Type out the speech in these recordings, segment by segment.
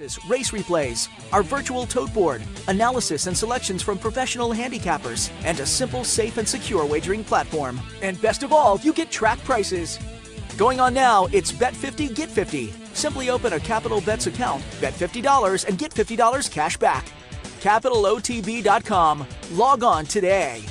Race replays, our virtual tote board, analysis and selections from professional handicappers, and a simple, safe, and secure wagering platform. And best of all, you get track prices. Going on now, it's Bet 50, Get 50. Simply open a Capital Bets account, bet $50, and get $50 cash back. CapitalOTB.com. Log on today.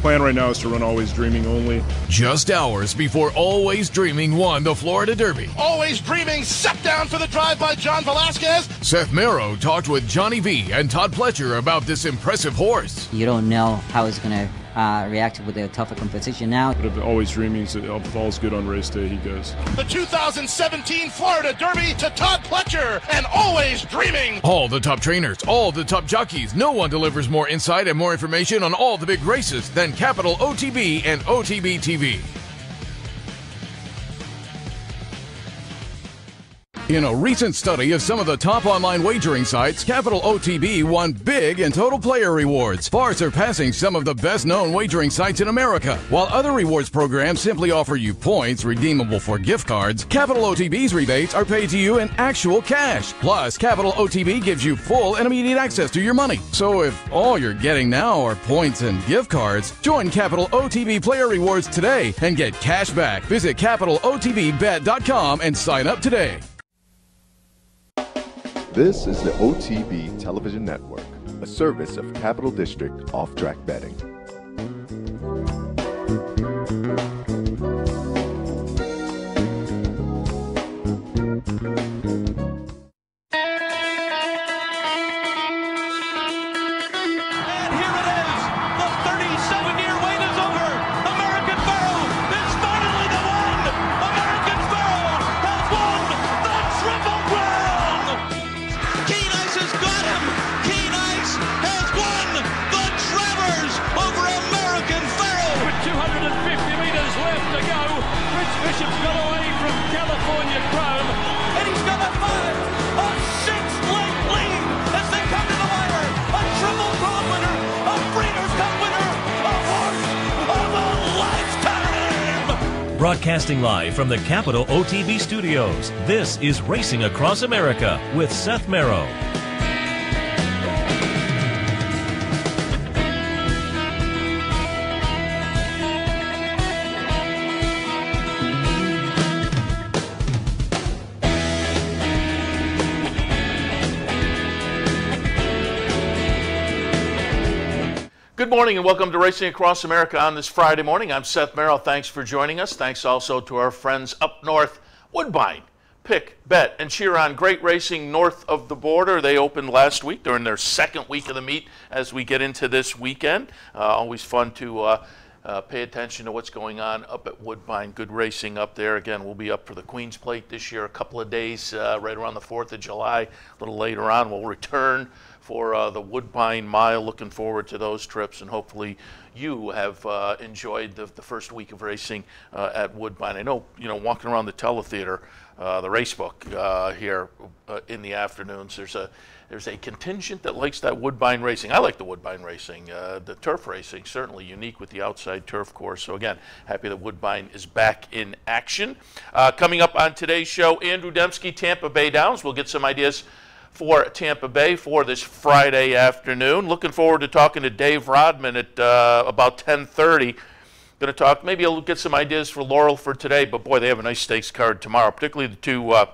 Plan right now is to run Always Dreaming only. Just hours before Always Dreaming won the Florida Derby. Always Dreaming set down for the drive by John Velazquez. Seth Merrow talked with Johnny V and Todd Pletcher about this impressive horse. You don't know how it's going to uh, react with the tougher competition now. But if Always Dreaming, if all's good on race day, he goes. The 2017 Florida Derby to Todd Pletcher and Always Dreaming. All the top trainers, all the top jockeys. No one delivers more insight and more information on all the big races than Capital OTB and OTB TV. In a recent study of some of the top online wagering sites, Capital OTB won big in total player rewards, far surpassing some of the best known wagering sites in America. While other rewards programs simply offer you points redeemable for gift cards, Capital OTB's rebates are paid to you in actual cash. Plus, Capital OTB gives you full and immediate access to your money. So if all you're getting now are points and gift cards, join Capital OTB Player Rewards today and get cash back. Visit CapitalOTBBet.com and sign up today. This is the OTB Television Network, a service of Capital District Off Track Betting. Live from the Capital OTB studios, this is Racing Across America with Seth Merrow. Morning and welcome to Racing Across America on this Friday morning. I'm Seth Merrow. Thanks for joining us. Thanks also to our friends up north, Woodbine. Pick, bet, and cheer on great racing north of the border. They opened last week. They're their second week of the meet as we get into this weekend. Uh, always fun to uh, uh, pay attention to what's going on up at Woodbine. Good racing up there. Again, we'll be up for the Queen's Plate this year, a couple of days uh, right around the 4th of July. A little later on, we'll return for uh, the Woodbine Mile. Looking forward to those trips, and hopefully you have uh, enjoyed the, the, first week of racing uh, at Woodbine. I know, you know, walking around the teletheater, uh, the racebook uh, here uh, in the afternoons, there's a there's a contingent that likes that Woodbine racing. I like the Woodbine racing. the turf racing certainly unique with the outside turf course. So again, happy that Woodbine is back in action. coming up on today's show, Andrew Dembski, Tampa Bay Downs. We'll get some ideas for Tampa Bay for this Friday afternoon. Looking forward to talking to Dave Rodman at uh, about 10:30. Going to talk. Maybe I'll get some ideas for Laurel for today. But boy, they have a nice stakes card tomorrow, particularly the two. Uh,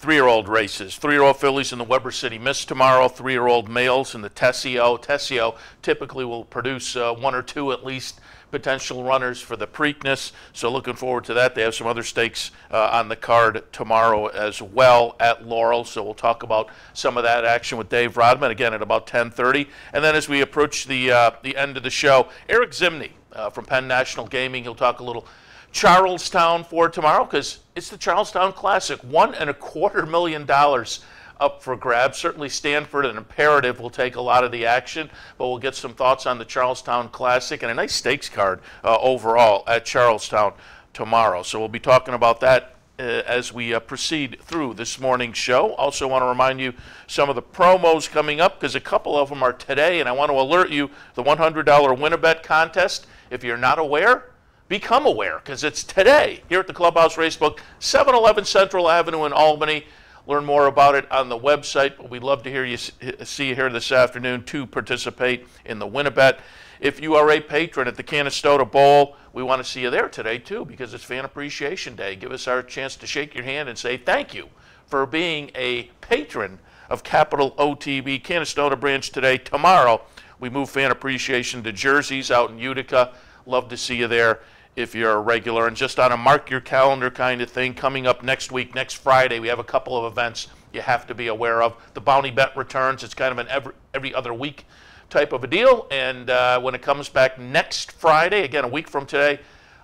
three-year-old races. Three-year-old fillies in the Weber City Miss tomorrow. Three-year-old males in the Tessio. Tessio typically will produce uh, one or two at least potential runners for the Preakness. So looking forward to that. They have some other stakes uh, on the card tomorrow as well at Laurel. So we'll talk about some of that action with Dave Rodman again at about 10:30. And then as we approach the uh, the end of the show, Eric Zimny uh, from Penn National Gaming. He'll talk a little Charles Town for tomorrow because it's the Charles Town Classic. One and a quarter million dollars up for grabs. Certainly, Stanford and Imperative will take a lot of the action, but we'll get some thoughts on the Charles Town Classic and a nice stakes card uh, overall at Charles Town tomorrow. So we'll be talking about that uh, as we uh, proceed through this morning's show. Also, want to remind you some of the promos coming up because a couple of them are today, and I want to alert you the $100 win a bet contest. If you're not aware, become aware because it's today here at the Clubhouse Racebook, 711 Central Avenue in Albany. Learn more about it on the website. But we'd love to hear you see you here this afternoon to participate in the Winnibet. If you are a patron at the Canastota Bowl, we want to see you there today too because it's Fan Appreciation Day. Give us our chance to shake your hand and say thank you for being a patron of Capital OTB Canastota branch today. Tomorrow, we move Fan Appreciation to jerseys out in Utica. Love to see you there if you're a regular. And just on a mark your calendar kind of thing, coming up next week, next Friday, we have a couple of events you have to be aware of. The Bounty Bet returns. It's kind of an every, every other week type of a deal. And uh, when it comes back next Friday, again, a week from today,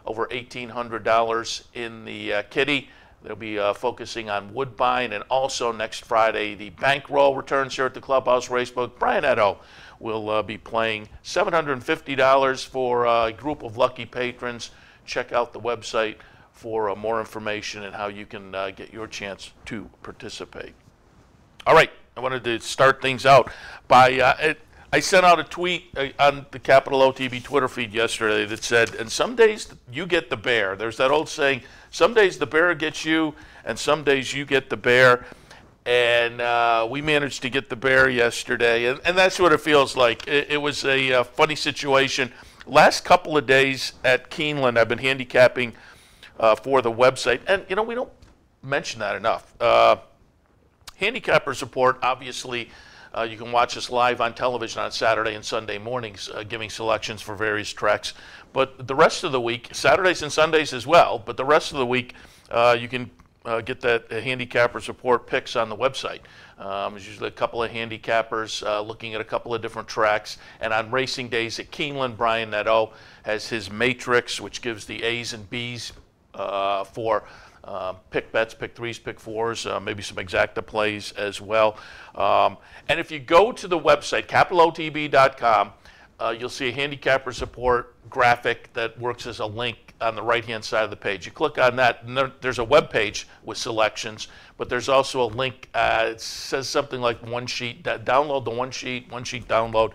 over $1,800 in the uh, kitty. They'll be uh, focusing on Woodbine and also next Friday, the bankroll returns here at the Clubhouse Racebook. Brian Nadeau will uh, be playing $750 for a group of lucky patrons. Check out the website for uh, more information and how you can uh, get your chance to participate. All right, I wanted to start things out by uh, I sent out a tweet uh, on the Capital OTB Twitter feed yesterday that said, and some days you get the bear. There's that old saying, some days the bear gets you, and some days you get the bear and uh, we managed to get the bear yesterday, and, and that's what it feels like. It, it was a uh, funny situation. Last couple of days at Keeneland, I've been handicapping uh, for the website, and you know we don't mention that enough. Handicapper support, obviously. Uh, you can watch us live on television on Saturday and Sunday mornings, uh, giving selections for various tracks. But the rest of the week, Saturdays and Sundays as well, but the rest of the week, you can uh, get that uh, handicapper support picks on the website. Um, there's usually a couple of handicappers uh, looking at a couple of different tracks. And on racing days at Keeneland, Brian Nadeau has his matrix, which gives the A's and B's uh, for uh, pick bets, pick threes, pick fours, uh, maybe some exacta plays as well. Um, and if you go to the website, capitalotb.com, you'll see a handicapper support graphic that works as a link on the right-hand side of the page. You click on that, and there, there's a web page with selections, but there's also a link. Uh, it says something like one sheet. download the one sheet, one sheet download.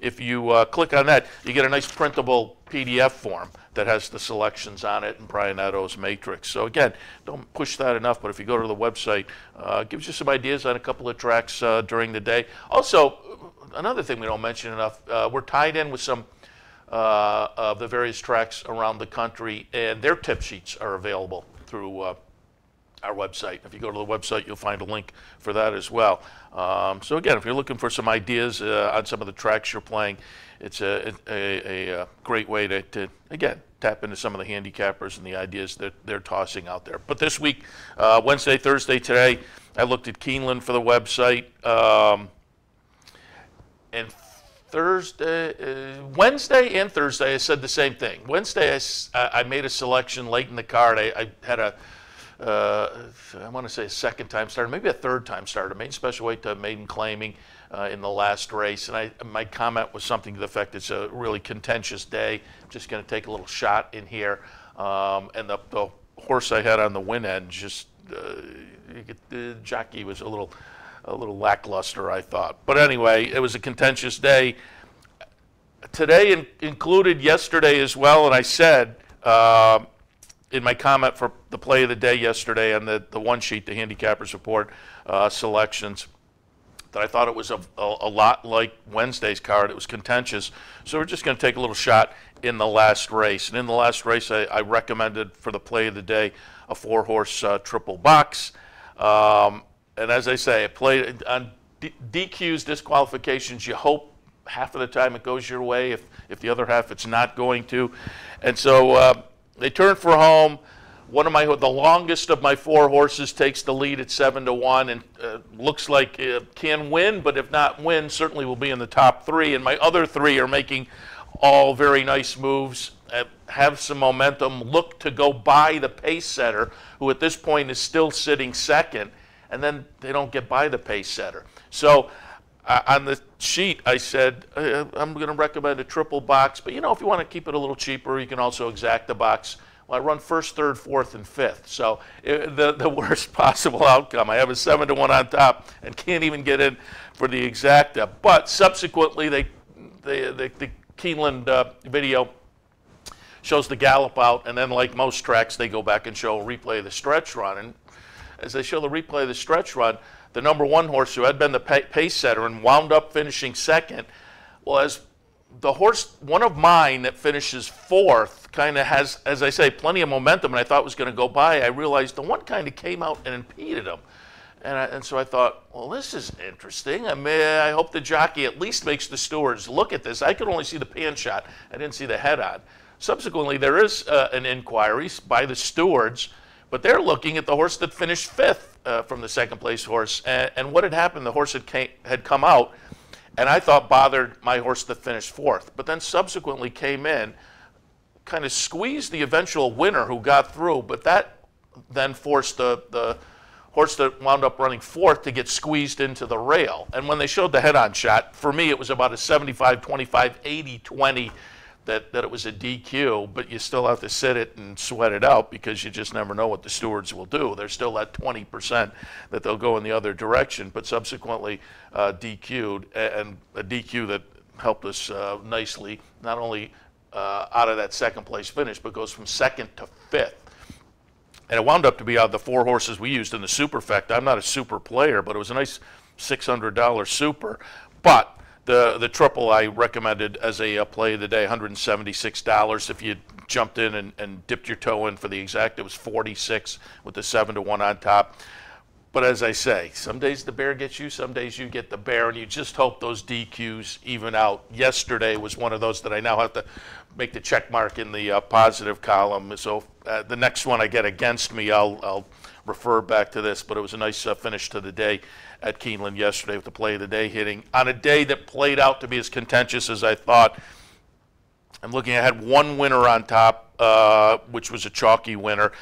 If you uh, click on that, you get a nice printable PDF form that has the selections on it and Brian Nadeau's matrix. So again, don't push that enough, but if you go to the website, uh, gives you some ideas on a couple of tracks uh, during the day. Also, another thing we don't mention enough, uh, we're tied in with some uh, of the various tracks around the country, and their tip sheets are available through uh, our website. If you go to the website, you'll find a link for that as well. Um, so again, if you're looking for some ideas uh, on some of the tracks you're playing, it's a, a, a, a great way to, to, again, tap into some of the handicappers and the ideas that they're tossing out there. But this week, uh, Wednesday, Thursday, today, I looked at Keeneland for the website. Um, and Thursday, uh, Wednesday and Thursday, I said the same thing. Wednesday, I, I made a selection late in the card. I, I had a, uh, I want to say a second time starter, maybe a third time starter. Made special weight to maiden claiming uh, in the last race, and I, my comment was something to the effect it's a really contentious day. I'm just going to take a little shot in here, um, and the, the, horse I had on the win end just uh, the jockey was a little a little lackluster, I thought. But anyway, it was a contentious day. Today in, included yesterday as well, and I said uh, in my comment for the play of the day yesterday on the, the one sheet, the handicapper support uh, selections, that I thought it was a, a, a, lot like Wednesday's card. It was contentious. So we're just going to take a little shot in the last race. And in the last race, I, I recommended for the play of the day a four horse uh, triple box. Um, and as I say, it played on DQs, disqualifications. You hope half of the time it goes your way. If if the other half it's not going to, and so uh, they turn for home. One of my the longest of my four horses takes the lead at seven to one, and uh, looks like can win. But if not win, certainly will be in the top three. And my other three are making all very nice moves. Uh, have some momentum. Look to go by the pace setter, who at this point is still sitting second and then they don't get by the pace setter. So uh, on the sheet, I said, uh, I'm going to recommend a triple box, but you know, if you want to keep it a little cheaper, you can also exact the box. Well, I run first, third, fourth, and fifth. So it, uh, the, the worst possible outcome. I have a seven to one on top and can't even get in for the exacta. But subsequently, they, they, they the Keeneland uh, video shows the gallop out, and then like most tracks, they go back and show a replay of the stretch run. And as they show the replay of the stretch run, the number one horse who had been the pace setter and wound up finishing second, well, as the horse, one of mine that finishes fourth, kind of has, as I say, plenty of momentum, and I thought was going to go by. I realized the one kind of came out and impeded him. And, I, and so I thought, well, this is interesting. I mean, I hope the jockey at least makes the stewards look at this. I could only see the pan shot. I didn't see the head on. Subsequently, there is uh, an inquiry by the stewards, but they're looking at the horse that finished fifth uh, from the second place horse. And, and, what had happened, the horse had, came, had come out, and I thought bothered my horse that finished fourth, but then subsequently came in, kind of squeezed the eventual winner who got through, but that then forced the, the horse that wound up running fourth to get squeezed into the rail. And when they showed the head on shot, for me, it was about a 75 25, 80 20 that, that it was a DQ, but you still have to sit it and sweat it out because you just never know what the stewards will do. There's still that 20% that they'll go in the other direction, but subsequently uh, DQ'd, and a DQ that helped us uh, nicely, not only uh, out of that second place finish, but goes from second to fifth and it wound up to be out of the four horses we used in the superfecta. I'm not a super player, but it was a nice $600 super. But the the triple I recommended as a, a play of the day, $176. If you jumped in and, and dipped your toe in for the exact, it was 46 with the seven to one on top. But as I say, some days the bear gets you, some days you get the bear, and you just hope those DQs even out. Yesterday was one of those that I now have to make the check mark in the uh, positive column. So uh, the next one I get against me, I'll, I'll refer back to this. But it was a nice uh, finish to the day at Keeneland yesterday with the play of the day hitting on a day that played out to be as contentious as I thought. I'm looking, I had one winner on top, uh, which was a chalky winner.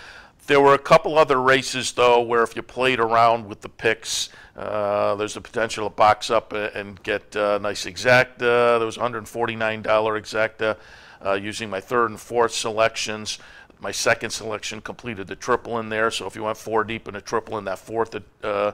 There were a couple other races, though, where if you played around with the picks, uh, there's the potential to box up and get a nice exacta. There was $149 exacta uh, using my third and fourth selections. My second selection completed the triple in there, so if you went four deep in a triple in that fourth at uh,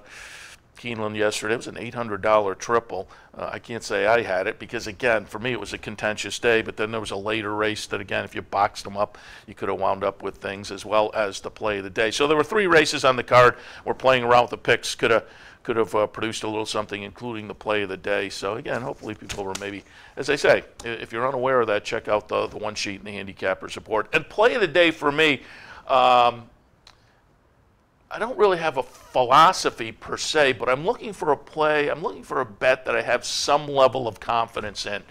Keeneland yesterday. It was an $800 triple. Uh, I can't say I had it because, again, for me it was a contentious day, but then there was a later race that, again, if you boxed them up, you could have wound up with things as well as the play of the day. So there were three races on the card. We're playing around with the picks. Could have could have uh, produced a little something, including the play of the day. So again, hopefully people were maybe, as I say, if you're unaware of that, check out the, the one sheet in the handicappers report. And play of the day for me, um, I don't really have a philosophy per se, but I'm looking for a play. I'm looking for a bet that I have some level of confidence in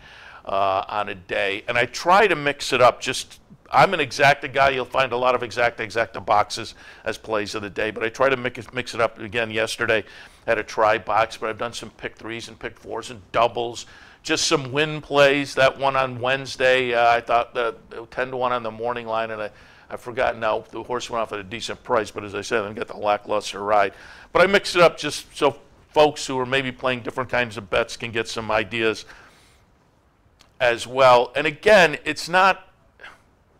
uh, on a day, and I try to mix it up. Just I'm an exacta guy. You'll find a lot of exacta exacta boxes as plays of the day, but I try to mix mix it up. Again, yesterday had a try box, but I've done some pick threes and pick fours and doubles. Just some win plays. That one on Wednesday, uh, I thought the 10 to one on the morning line, and I I've forgotten now. The horse went off at a decent price, but as I said, I got the lackluster ride. But I mixed it up just so folks who are maybe playing different kinds of bets can get some ideas as well. And again, it's not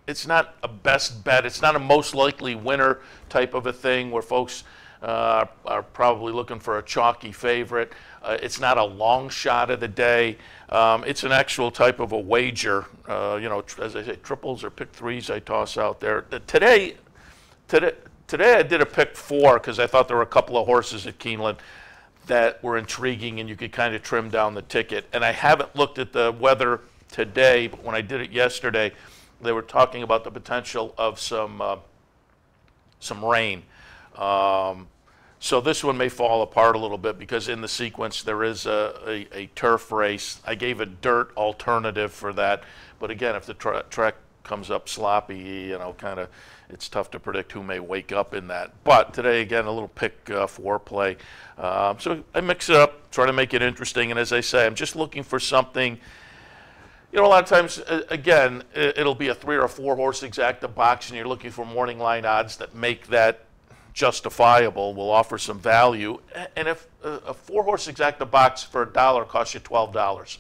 it's not a best bet. It's not a most likely winner type of a thing where folks uh, are probably looking for a chalky favorite. Uh, it's not a long shot of the day. Um, it's an actual type of a wager. Uh, you know, as I say, triples or pick threes I toss out there. Today, today, today I did a pick four because I thought there were a couple of horses at Keeneland that were intriguing and you could kind of trim down the ticket. And I haven't looked at the weather today, but when I did it yesterday, they were talking about the potential of some uh, some rain. Um, so this one may fall apart a little bit because in the sequence there is a, a, a turf race. I gave a dirt alternative for that, but again, if the tra- track comes up sloppy, you know, kind of, it's tough to predict who may wake up in that. But today, again, a little pick uh, foreplay. Um, so I mix it up, try to make it interesting, and as I say, I'm just looking for something. You know, a lot of times, again, it'll be a three or a four horse exacta box, and you're looking for morning line odds that make that justifiable, will offer some value. And if a four horse exacta box for a dollar costs you $12,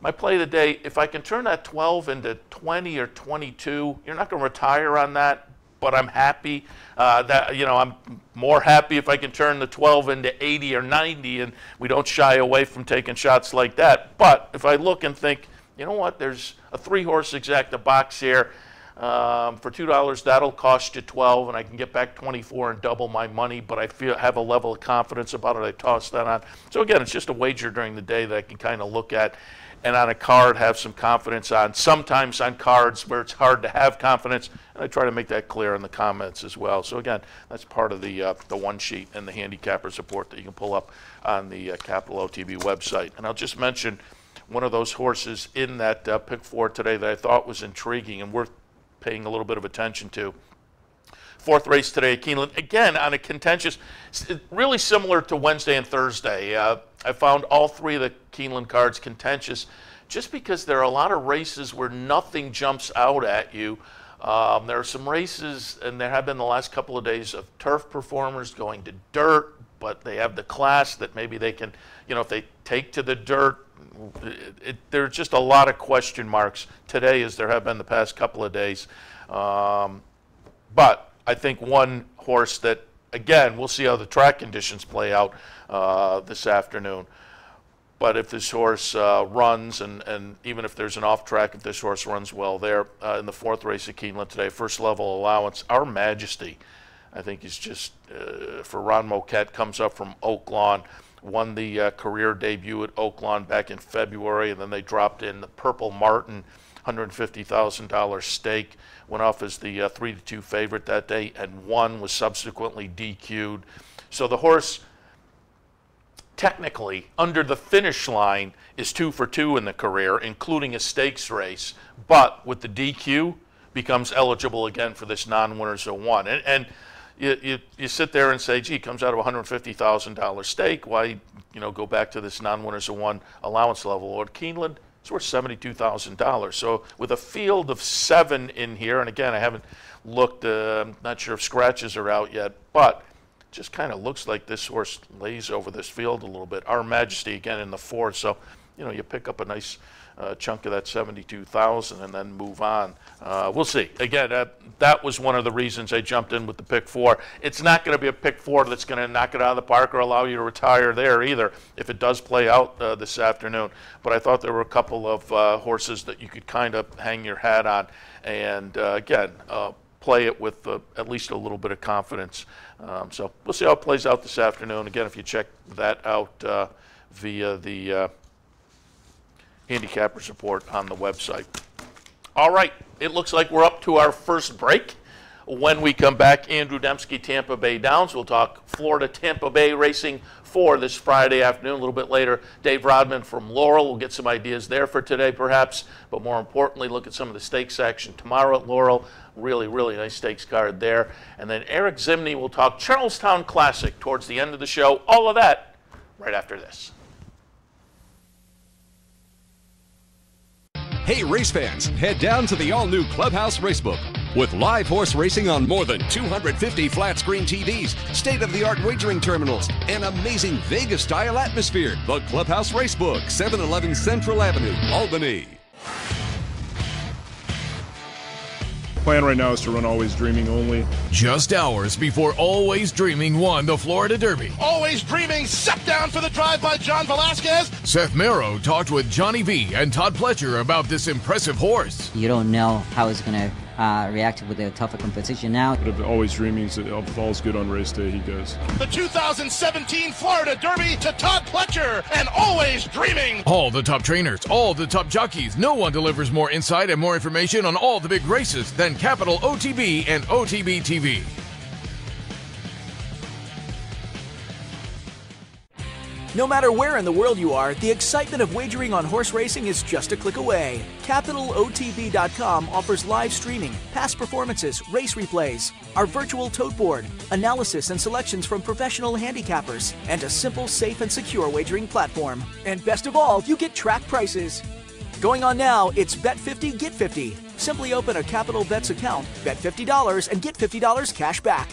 my play of the day, if I can turn that 12 into 20 or 22, you're not going to retire on that, but I'm happy uh, that, you know, I'm more happy if I can turn the 12 into 80 or 90, and we don't shy away from taking shots like that. But if I look and think, you know what, there's a three horse exacta box here, Um, for two dollars, that'll cost you twelve, and I can get back twenty-four and double my money. But I feel have a level of confidence about it. I toss that on. So again, it's just a wager during the day that I can kind of look at, and on a card have some confidence on. Sometimes on cards where it's hard to have confidence, and I try to make that clear in the comments as well. So again, that's part of the uh, the one sheet and the handicapper support that you can pull up on the uh, Capital OTB website. And I'll just mention one of those horses in that uh, pick four today that I thought was intriguing and worth paying a little bit of attention to. Fourth race today at Keeneland, again on a contentious, really similar to Wednesday and Thursday. Uh, I found all three of the Keeneland cards contentious just because there are a lot of races where nothing jumps out at you. Um, there are some races, and there have been the last couple of days of turf performers going to dirt, but they have the class that maybe they can, you know, if they take to the dirt, it, it, there's just a lot of question marks today, as there have been the past couple of days. Um, but I think one horse that, again, we'll see how the track conditions play out uh, this afternoon. But if this horse uh, runs, and, and even if there's an off track, if this horse runs well there uh, in the fourth race at Keeneland today, first level allowance, Our Majesty, I think is just, uh, for Ron Moquette, comes up from Oaklawn won the uh, career debut at Oaklawn back in February, and then they dropped in the Purple Martin, $150,000 stake. Went off as the uh, three to two favorite that day, and won. Was subsequently DQ'd. So the horse, technically, under the finish line, is two for two in the career, including a stakes race. But with the DQ, becomes eligible again for this non-winners of one. And, and you, you, you sit there and say, gee, comes out of $150,000 stake. Why, you know, go back to this non-winners of one allowance level? Or Keeneland, it's worth $72,000. So with a field of seven in here, and again, I haven't looked, uh, I'm not sure if scratches are out yet, but just kind of looks like this horse lays over this field a little bit. Our Majesty again in the fourth, so you know you pick up a nice uh, chunk of that 72,000 and then move on. Uh, we'll see. Again, that, that was one of the reasons I jumped in with the pick four. It's not going to be a pick four that's going to knock it out of the park or allow you to retire there either if it does play out uh, this afternoon. But I thought there were a couple of uh, horses that you could kind of hang your hat on. And uh, again, uh, play it with at least a little bit of confidence. Um, so we'll see how it plays out this afternoon. Again, if you check that out via the handicapper support on the website. All right, it looks like we're up to our first break. When we come back, Andrew Dembski, Tampa Bay Downs. We'll talk Florida Tampa Bay racing for this Friday afternoon. A little bit later, Dave Rodman from Laurel. We'll get some ideas there for today, perhaps. But more importantly, look at some of the stakes action tomorrow at Laurel. Really, really nice stakes card there. And then Eric Zimny will talk Charles Town Classic towards the end of the show. All of that right after this. Hey, race fans, head down to the all new Clubhouse Racebook. With live horse racing on more than 250 flat screen TVs, state of the art wagering terminals, and amazing Vegas style atmosphere. The Clubhouse Racebook, 711 Central Avenue, Albany. Plan right now is to run Always Dreaming only. Just hours before Always Dreaming won the Florida Derby. Always Dreaming set down for the drive by John Velazquez. Seth Merrow talked with Johnny V and Todd Pletcher about this impressive horse. You don't know how it's going to uh, reacted with a tougher competition now. But always dreaming if all's good on race day, he goes. The 2017 Florida Derby to Todd Pletcher and always dreaming. All the top trainers, all the top jockeys. No one delivers more insight and more information on all the big races than Capital OTB and OTB TV. No matter where in the world you are, the excitement of wagering on horse racing is just a click away. CapitalOTB.com offers live streaming, past performances, race replays, our virtual tote board, analysis and selections from professional handicappers, and a simple, safe, and secure wagering platform. And best of all, you get track prices. Going on now, it's Bet 50, Get 50. Simply open a Capital Bets account, bet $50, and get $50 cash back.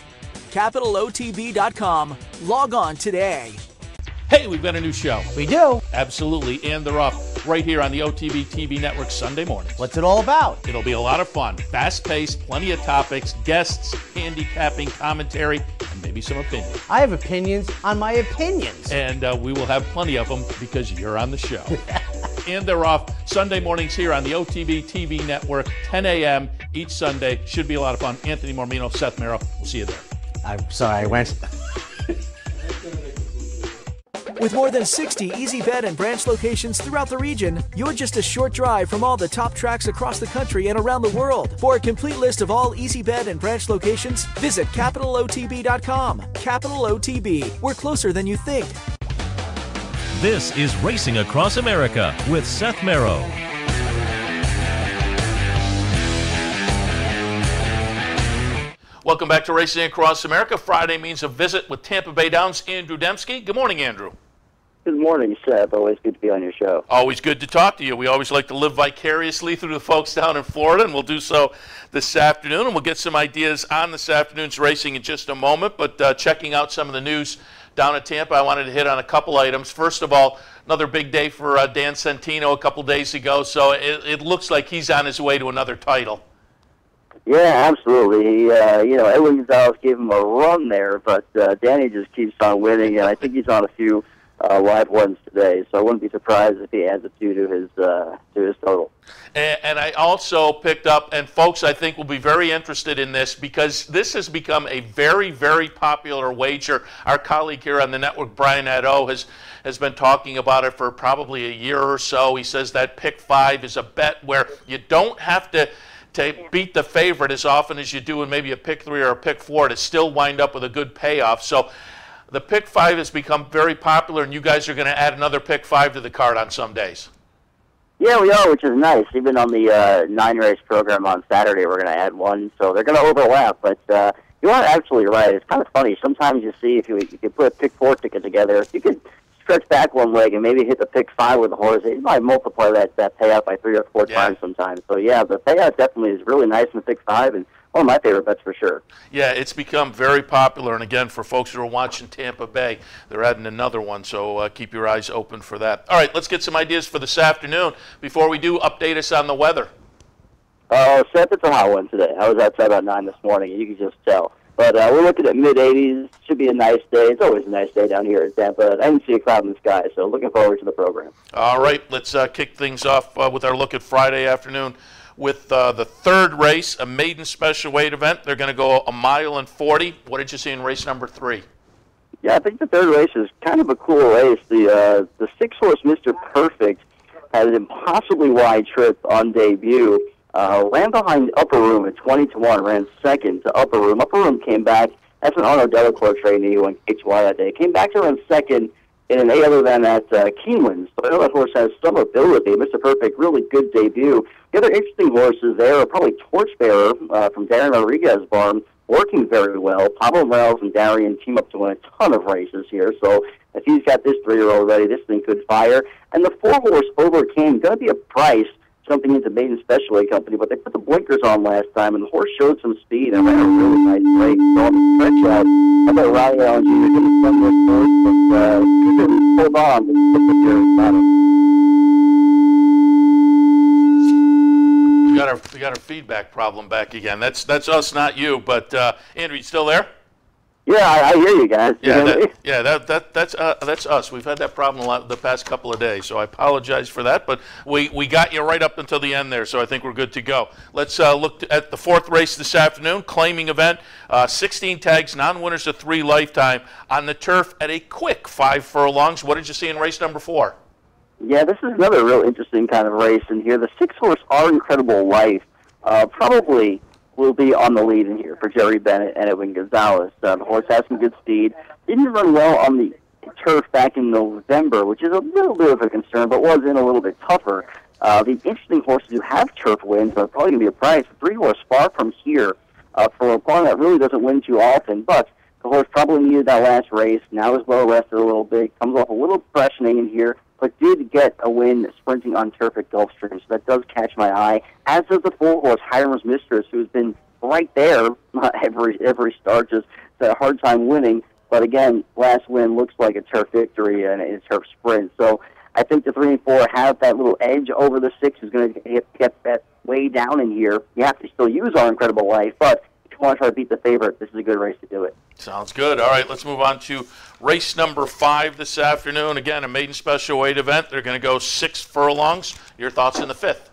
CapitalOTB.com. Log on today. Hey, we've got a new show. We do. Absolutely. And they're up right here on the OTB TV network Sunday mornings. What's it all about? It'll be a lot of fun. Fast paced, plenty of topics, guests, handicapping, commentary, and maybe some opinions. I have opinions on my opinions. And uh, we will have plenty of them because you're on the show. and they're off Sunday mornings here on the OTB TV network, 10 a.m. each Sunday. Should be a lot of fun. Anthony Mormino, Seth Merrow. We'll see you there. I'm sorry, I went. With more than 60 easy bed and branch locations throughout the region, you're just a short drive from all the top tracks across the country and around the world. For a complete list of all easy bed and branch locations, visit capitalotb.com. Capital OTB. We're closer than you think. This is Racing Across America with Seth Merrow. Welcome back to Racing Across America. Friday means a visit with Tampa Bay Downs' Andrew Dembski. Good morning, Andrew. Good morning, Seth. Always good to be on your show. Always good to talk to you. We always like to live vicariously through the folks down in Florida, and we'll do so this afternoon. And we'll get some ideas on this afternoon's racing in just a moment. But uh, checking out some of the news down at Tampa, I wanted to hit on a couple items. First of all, another big day for uh, Dan Centeno a couple days ago, so it, it looks like he's on his way to another title. Yeah, absolutely. Uh, you know, Edwin Gonzalez gave him a run there, but uh, Danny just keeps on winning, and I think he's on a few uh, live ones today. So I wouldn't be surprised if he adds a few to his uh, to his total. And, and I also picked up, and folks, I think will be very interested in this because this has become a very, very popular wager. Our colleague here on the network, Brian Nadeau, has has been talking about it for probably a year or so. He says that pick five is a bet where you don't have to to beat the favorite as often as you do in maybe a pick three or a pick four to still wind up with a good payoff. So the pick five has become very popular, and you guys are going to add another pick five to the card on some days. Yeah, we are, which is nice. Even on the uh, nine race program on Saturday, we're going to add one, so they're going to overlap. But uh, you are absolutely right. It's kind of funny. Sometimes you see if you, if you put a pick four ticket together, if you could stretch back one leg and maybe hit the pick five with the horse, it might multiply that, that payout by three or four yeah. times sometimes. So, yeah, the payout definitely is really nice in the pick five, and one of my favorite bets for sure. Yeah, it's become very popular. And again, for folks who are watching Tampa Bay, they're adding another one. So uh, keep your eyes open for that. All right, let's get some ideas for this afternoon. Before we do, update us on the weather. Oh, uh, Seth, it's a hot one today. I was outside about 9 this morning, and you can just tell. But uh, we're looking at mid 80s. Should be a nice day. It's always a nice day down here in Tampa. I didn't see a cloud in the sky, so looking forward to the program. All right, let's uh, kick things off uh, with our look at Friday afternoon with uh, the third race, a maiden special weight event. They're going to go a mile and 40. What did you see in race number three? Yeah, I think the third race is kind of a cool race. The uh, the six horse Mr. Perfect had an impossibly wide trip on debut. Uh, ran behind Upper Room at 20 to 1, ran second to Upper Room. Upper Room came back. That's an Arnaud Delacour trainee who went HY that day. Came back to run second in an A other than at uh, Keeneland's. So I know that horse has some ability. Mr. Perfect, really good debut. The other interesting horses there are probably Torchbearer uh, from Darren Rodriguez barn, working very well. Pablo Morales and Darian team up to win a ton of races here. So if he's got this three-year-old ready, this thing could fire. And the four-horse Overcame, going to be a price jumping into Maiden Special Weight Company, but they put the blinkers on last time, and the horse showed some speed and ran a really nice break. So on the stretch out, how about Riley Allen Jr. didn't run this horse, but uh, he didn't hold on to the Jerry bottom. We got our we got our feedback problem back again. That's that's us, not you. But uh, Andrew, you still there? Yeah, I, I hear you guys. Yeah, that, yeah, that, that that's uh, that's us. We've had that problem a lot the past couple of days, so I apologize for that. But we, we got you right up until the end there, so I think we're good to go. Let's uh, look at the fourth race this afternoon, claiming event. Uh, 16 tags, non-winners of three lifetime on the turf at a quick five furlongs. What did you see in race number four? Yeah, this is another real interesting kind of race in here. The six horse are Incredible Life uh, probably will be on the lead in here for Jerry Bennett and Edwin Gonzalez. Uh, the horse has some good speed. Didn't run well on the turf back in November, which is a little bit of a concern, but was in a little bit tougher. Uh, the interesting horses who have turf wins are probably going to be a price. Three horse far from here uh, for a barn that really doesn't win too often, but the horse probably needed that last race. Now is well rested a little bit. Comes off a little freshening in here but did get a win sprinting on turf at Gulfstream, so that does catch my eye. As does the four horse Hiram's Mistress, who's been right there every every start, just a hard time winning. But again, last win looks like a turf victory and a turf sprint. So I think the three and four have that little edge over the six. Is going to get, get that way down in here. You have to still use our incredible life, but want to try to beat the favorite, this is a good race to do it. Sounds good. All right, let's move on to race number five this afternoon. Again, a maiden special weight event. They're going to go six furlongs. Your thoughts in the fifth?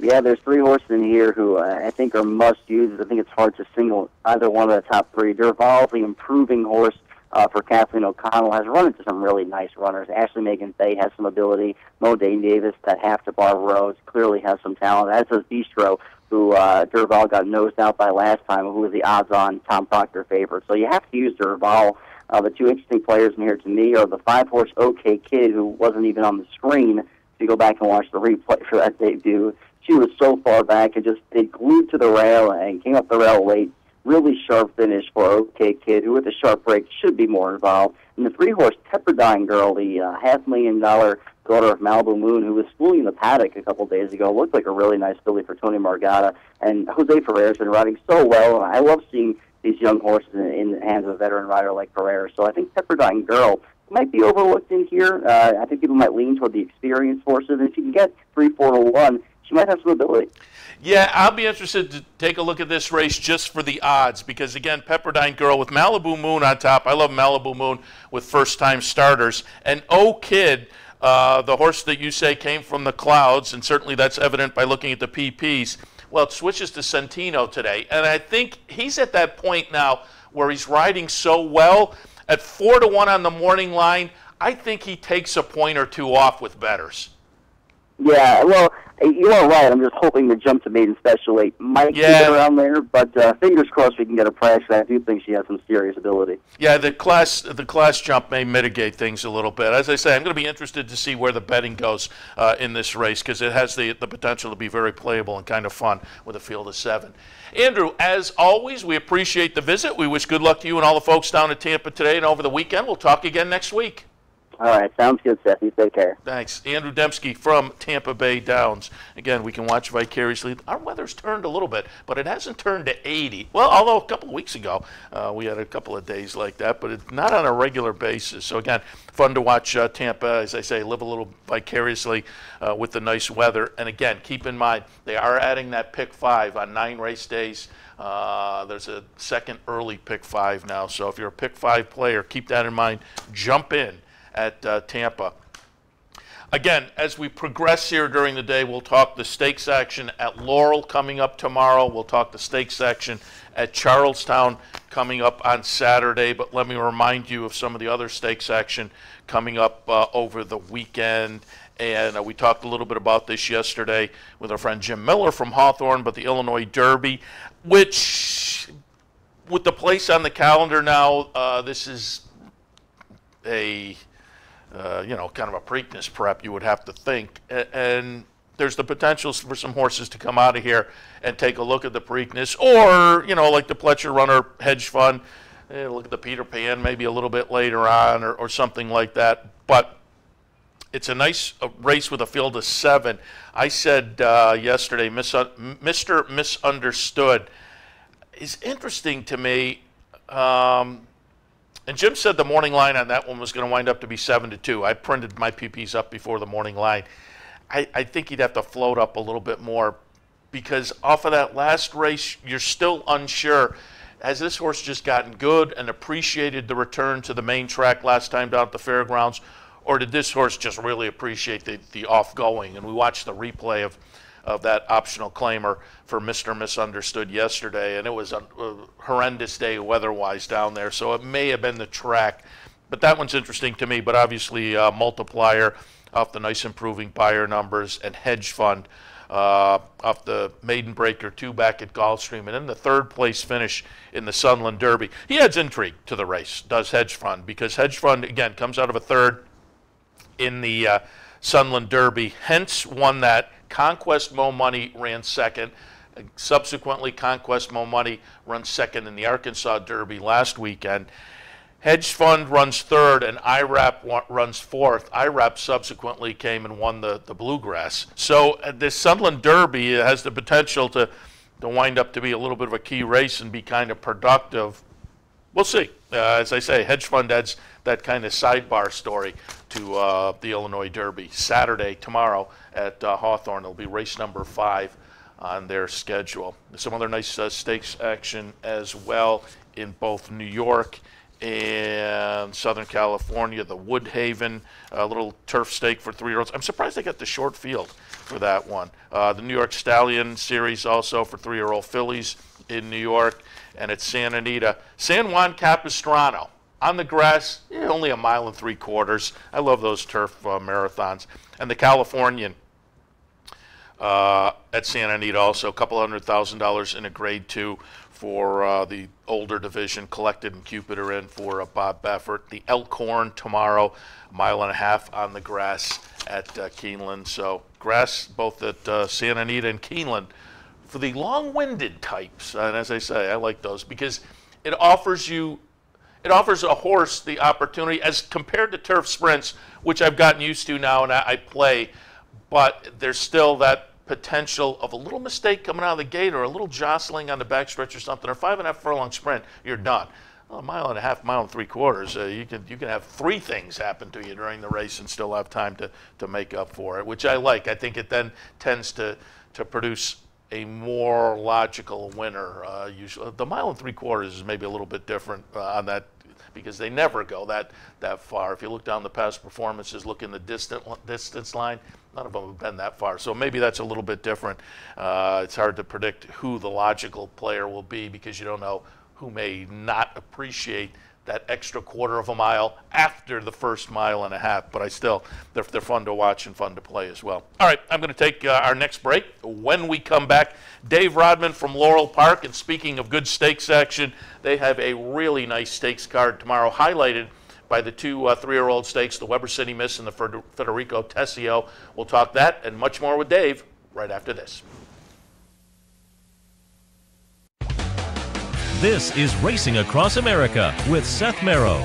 Yeah, there's three horses in here who uh, I think are must use. I think it's hard to single either one of the top three. Derval, the improving horse uh, for Kathleen O'Connell, has run into some really nice runners. Ashley Megan Bay has some ability. Mo Dane Davis, that half to Barbara Rose, clearly has some talent. As does Bistro, who uh, Derval got nosed out by last time, who was the odds-on Tom Proctor favorite. So you have to use Derval. Uh, the two interesting players in here to me are the five-horse OK Kid, who wasn't even on the screen. If you go back and watch the replay for that debut, she was so far back and just it glued to the rail and came up the rail late. Really sharp finish for OK Kid, who with a sharp break should be more involved. And the three horse Pepperdine girl, the uh, half million dollar daughter of Malibu Moon, who was schooling the paddock a couple days ago, looked like a really nice filly for Tony Margotta. And Jose Ferrer's been riding so well. And I love seeing these young horses in, in the hands of a veteran rider like Ferrer. So I think Pepperdine girl might be overlooked in here. Uh, I think people might lean toward the experienced horses. And if you can get three, four to one, she might have some ability. Yeah, I'll be interested to take a look at this race just for the odds because, again, Pepperdine Girl with Malibu Moon on top. I love Malibu Moon with first time starters. And OK Kid, uh, the horse that you say came from the clouds, and certainly that's evident by looking at the PPs. Well, it switches to Centeno today. And I think he's at that point now where he's riding so well. At 4 to 1 on the morning line, I think he takes a point or two off with betters. Yeah, well, you are right. I'm just hoping the jump to maiden special eight might Yeah. get around there, but uh, fingers crossed we can get a price. I do think she has some serious ability. Yeah, the class the class jump may mitigate things a little bit. As I say, I'm going to be interested to see where the betting goes uh, in this race because it has the the potential to be very playable and kind of fun with a field of seven. Andrew, as always, we appreciate the visit. We wish good luck to you and all the folks down at Tampa today and over the weekend. We'll talk again next week. All right, sounds good, Seth. You take care. Thanks. Andrew Dembski from Tampa Bay Downs. Again, we can watch vicariously. Our weather's turned a little bit, but it hasn't turned to 80. Well, although a couple of weeks ago uh, we had a couple of days like that, but it's not on a regular basis. So, again, fun to watch uh, Tampa, as I say, live a little vicariously uh, with the nice weather. And again, keep in mind, they are adding that pick five on nine race days. Uh, there's a second early pick five now. So, if you're a pick five player, keep that in mind. Jump in at uh, Tampa. Again, as we progress here during the day, we'll talk the stakes action at Laurel coming up tomorrow. We'll talk the stakes action at Charles Town coming up on Saturday. But let me remind you of some of the other stakes action coming up uh, over the weekend. And uh, we talked a little bit about this yesterday with our friend Jim Miller from Hawthorne, but the Illinois Derby, which, with the place on the calendar now, uh, this is a uh, you know, kind of a Preakness prep, you would have to think. And there's the potential for some horses to come out of here and take a look at the Preakness, or, you know, like the Pletcher Runner Hedge Fund, eh, look at the Peter Pan maybe a little bit later on or, or something like that. But it's a nice uh, race with a field of seven. I said uh, yesterday, Mr. Misunderstood is interesting to me. Um, and Jim said the morning line on that one was going to wind up to be seven to two. I printed my PPs up before the morning line. I, I think he'd have to float up a little bit more because off of that last race, you're still unsure. Has this horse just gotten good and appreciated the return to the main track last time down at the fairgrounds, or did this horse just really appreciate the, the off going? And we watched the replay of of that optional claimer for Mr. Misunderstood yesterday, and it was a, a horrendous day weather-wise down there. So it may have been the track, but that one's interesting to me. But obviously, uh, multiplier off the nice improving Beyer numbers and hedge fund uh, off the maiden breaker two back at Gulfstream, and then the third place finish in the Sunland Derby. He adds intrigue to the race, does hedge fund, because hedge fund again comes out of a third in the uh, Sunland Derby, hence won that. Conquest Mo Money ran second. Subsequently, Conquest Mo Money runs second in the Arkansas Derby last weekend. Hedge Fund runs third, and IRAP runs fourth. IRAP subsequently came and won the, the Bluegrass. So uh, this Sunland Derby has the potential to, to wind up to be a little bit of a key race and be kind of productive. We'll see. Uh, as I say, hedge fund adds that kind of sidebar story to uh, the Illinois Derby. Saturday, tomorrow at uh, Hawthorne, it'll be race number five on their schedule. Some other nice uh, stakes action as well in both New York and Southern California, the Woodhaven, a little turf stake for three-year-olds. I'm surprised they got the short field for that one. Uh, the New York Stallion Series also for three-year-old fillies in New York, and at Santa Anita. San Juan Capistrano on the grass, yeah, only a mile and three quarters. I love those turf uh, marathons. And the Californian uh, at Santa Anita also, a couple hundred thousand dollars in a grade two for uh, the older division, collected in Cupid are in for uh, Bob Baffert. The Elkhorn tomorrow, a mile and a half on the grass at uh, Keeneland. So grass both at uh, Santa Anita and Keeneland for the long-winded types. And as I say, I like those because it offers you, it offers a horse the opportunity as compared to turf sprints, which I've gotten used to now and I, I play, but there's still that potential of a little mistake coming out of the gate or a little jostling on the backstretch or something, or five and a half furlong sprint, you're done. Well, a mile and a half, mile and three quarters, uh, you can you can have three things happen to you during the race and still have time to, to make up for it, which I like. I think it then tends to to produce a more logical winner. Uh, usually, the mile and three quarters is maybe a little bit different uh, on that because they never go that that far. If you look down the past performances, look in the distant distance line, none of them have been that far. So maybe that's a little bit different. Uh, it's hard to predict who the logical player will be because you don't know who may not appreciate that extra quarter of a mile after the first mile and a half. But I still, they're, they're fun to watch and fun to play as well. All right, I'm going to take uh, our next break. When we come back, Dave Rodman from Laurel Park. And speaking of good stakes action, they have a really nice stakes card tomorrow, highlighted by the two uh, three-year-old stakes, the Weber City Miss and the Federico Tesio. We'll talk that and much more with Dave right after this. This is Racing Across America with Seth Merrow.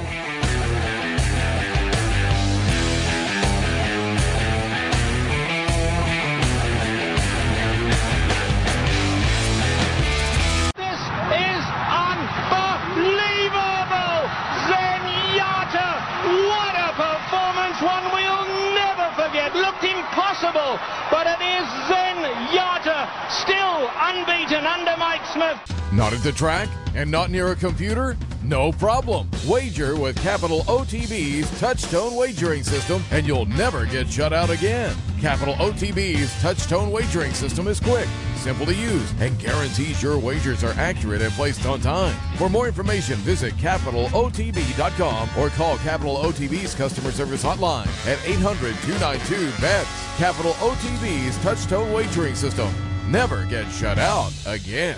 The track and not near a computer? No problem. Wager with Capital OTB's Touchtone Wagering System and you'll never get shut out again. Capital OTB's Touchtone Wagering System is quick, simple to use, and guarantees your wagers are accurate and placed on time. For more information, visit capitalotb.com or call Capital OTB's customer service hotline at 800 292 BETS. Capital OTB's Touchtone Wagering System. Never get shut out again.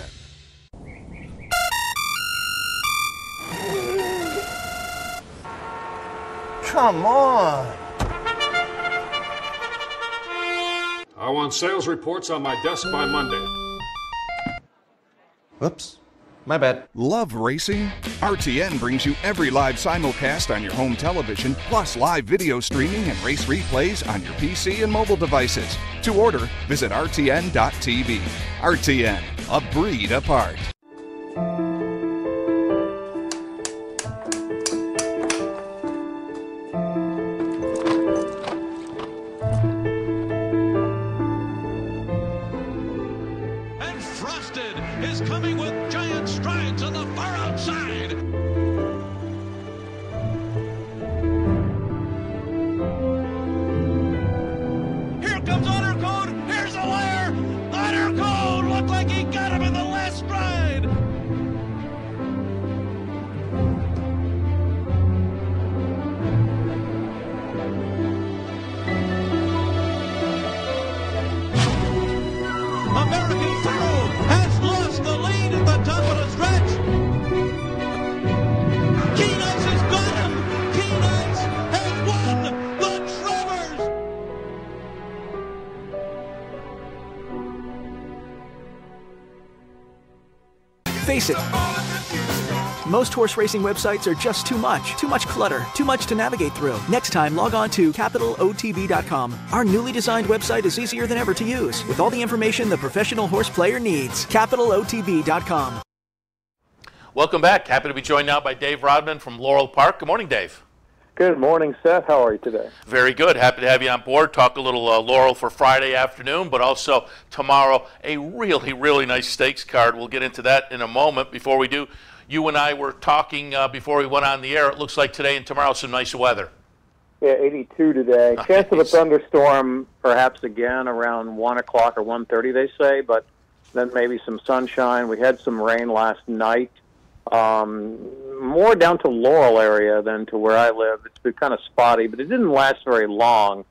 Come on. I want sales reports on my desk by Monday. Oops. My bad. Love racing? RTN brings you every live simulcast on your home television, plus live video streaming and race replays on your PC and mobile devices. To order, visit RTN.tv. RTN, a breed apart. It. Most horse racing websites are just too much. Too much clutter. Too much to navigate through. Next time, log on to capitalotb.com. Our newly designed website is easier than ever to use, with all the information the professional horse player needs. capitalotb.com. Welcome back. Happy to be joined now by Dave Rodman from Laurel Park. Good morning, Dave. Good morning, Seth. How are you today? Very good. Happy to have you on board. Talk a little uh, Laurel for Friday afternoon, but also tomorrow a really, really nice stakes card. We'll get into that in a moment. Before we do, you and I were talking uh, before we went on the air. It looks like today and tomorrow some nice weather. Yeah, 82 today. Nice. Chance of a thunderstorm, perhaps again around one o'clock or 1:30, they say, but then maybe some sunshine. We had some rain last night. Um, more down to Laurel area than to where I live. It's been kind of spotty, but it didn't last very long.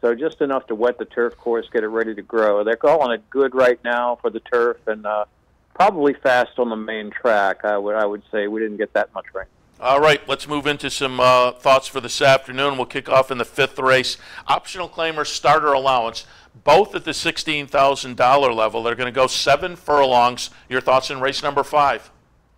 So just enough to wet the turf course, get it ready to grow. They're calling it good right now for the turf, and uh, probably fast on the main track. I would I would say we didn't get that much rain. All right, let's move into some uh, thoughts for this afternoon. We'll kick off in the fifth race. Optional claimer starter allowance, both at the $16,000 level. They're going to go seven furlongs. Your thoughts in race number five?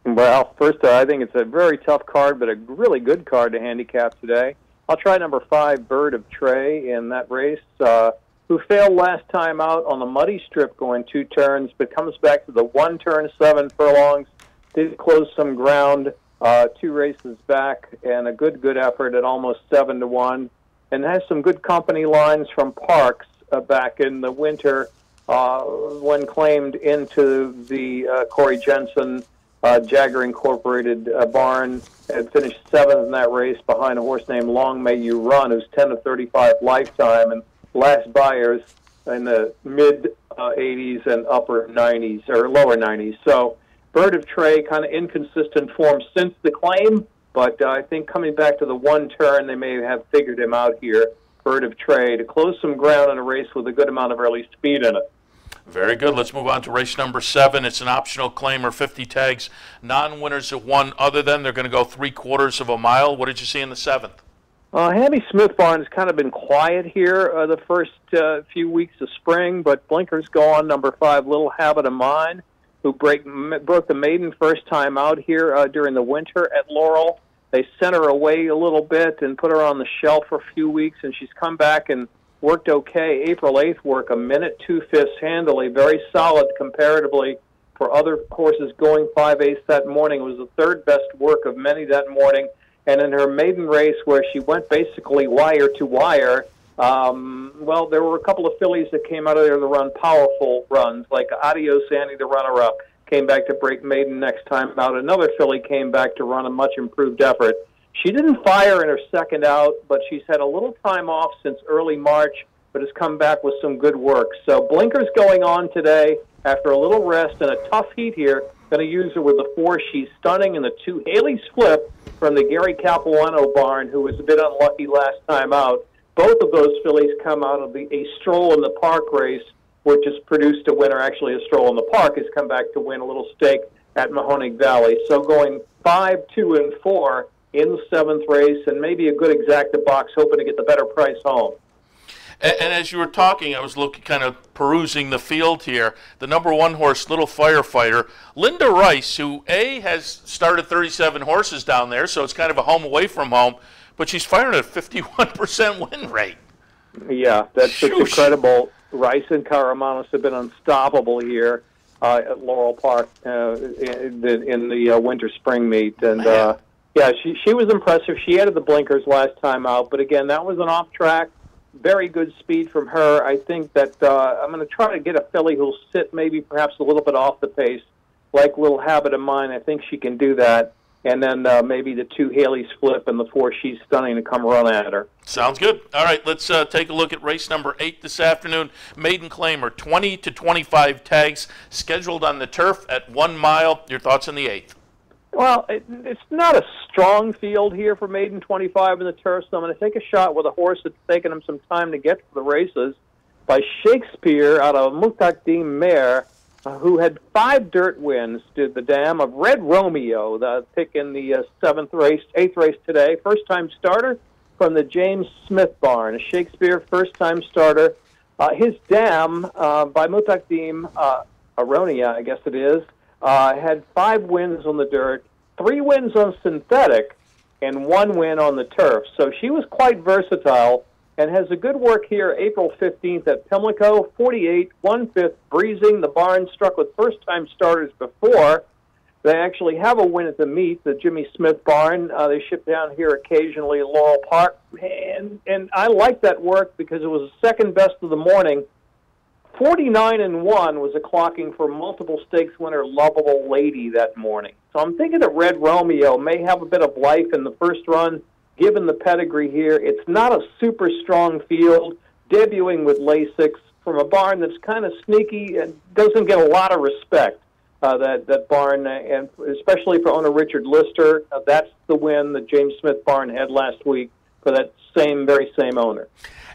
Well, first, uh, I think it's a very tough card, but a really good card to handicap today. I'll try number five, Bird of Trey, in that race, uh, who failed last time out on the muddy strip going two turns, but comes back to the one turn, seven furlongs, did close some ground, uh, two races back, and a good, good effort at almost seven to one, and has some good company lines from Parks uh, back in the winter uh, when claimed into the uh, Corey Jensen uh, Jagger Incorporated uh, barn had finished seventh in that race behind a horse named Long May You Run, who's 10 to 35 lifetime, and last Beyers in the mid uh, 80s and upper 90s or lower 90s. So Bird of Trey, kind of inconsistent form since the claim, but uh, I think coming back to the one turn, they may have figured him out here. Bird of Trey to close some ground in a race with a good amount of early speed in it. Very good. Let's move on to race number seven. It's an optional claimer, 50 tags. Non-winners at one other than they're going to go three quarters of a mile. What did you see in the seventh? Uh, Hammy Smith Barn has kind of been quiet here uh, the first uh, few weeks of spring, but blinkers go on number five, Little Habit of Mine, who break, m- broke the maiden first time out here uh, during the winter at Laurel. They sent her away a little bit and put her on the shelf for a few weeks, and she's come back and worked okay. April 8th work a minute two fifths handily, very solid comparatively for other horses going five eighths that morning. It was the third best work of many that morning. And in her maiden race, where she went basically wire to wire, um, well, there were a couple of fillies that came out of there to run powerful runs, like Adios Annie, the runner-up, came back to break maiden next time out. Another filly came back to run a much improved effort. She didn't fire in her second out, but she's had a little time off since early March, but has come back with some good work. So blinkers going on today after a little rest and a tough heat here. Going to use her with the four. She's stunning in the two. Haley's flip from the Gary Capuano barn, who was a bit unlucky last time out. Both of those fillies come out of the a stroll in the park race, which has produced a winner. Actually, a stroll in the park has come back to win a little stake at Mahoning Valley. So going five, two, and four in the seventh race, and maybe a good exacta box, hoping to get the better price home. And, and, as you were talking, I was looking, kind of perusing the field here. The number one horse, Little Firefighter, Linda Rice, who a has started 37 horses down there, so it's kind of a home away from home, but she's firing at a 51% win rate. Yeah, that's just incredible. Rice and Karamanos have been unstoppable here uh, at Laurel Park uh, in the, in the uh, winter spring meet, and. Uh, yeah, she she was impressive. She added the blinkers last time out, but again, that was an off track. Very good speed from her. I think that uh, I'm going to try to get a filly who'll sit maybe perhaps a little bit off the pace, like Little Habit of Mine. I think she can do that. And then uh, maybe the two Haley's flip and the four She's Stunning to come run at her. Sounds good. All right, let's uh, take a look at race number eight this afternoon. Maiden Claimer, 20 to 25 tags scheduled on the turf at one mile. Your thoughts on the eighth? Well, it, it's not a strong field here for Maiden 25 in the turf, so I'm going to take a shot with a horse that's taken him some time to get to the races by Shakespeare out of Mutakddim Mare, who had five dirt wins, did the dam of Red Romeo, the pick in the uh, seventh race, eighth race today. First time starter from the James Smith barn. Shakespeare first time starter. Uh, his dam uh, by Mutakddim uh, Aronia, I guess it is, uh, had five wins on the dirt, three wins on synthetic, and one win on the turf. So she was quite versatile and has a good work here April 15th at Pimlico, 48, one fifth breezing. The barn struck with first time starters before. They actually have a win at the meet, the Jimmy Smith Barn. Uh, they ship down here occasionally Laurel Park, and and I like that work because it was the second best of the morning. Forty nine and one was a clocking for multiple stakes winner Lovable Lady that morning. So I'm thinking that Red Romeo may have a bit of life in the first run, given the pedigree here. It's not a super strong field, debuting with Lasix from a barn that's kind of sneaky and doesn't get a lot of respect uh, that that barn, and especially for owner Richard Lister. Uh, that's the win that James Smith barn had last week for that same very same owner.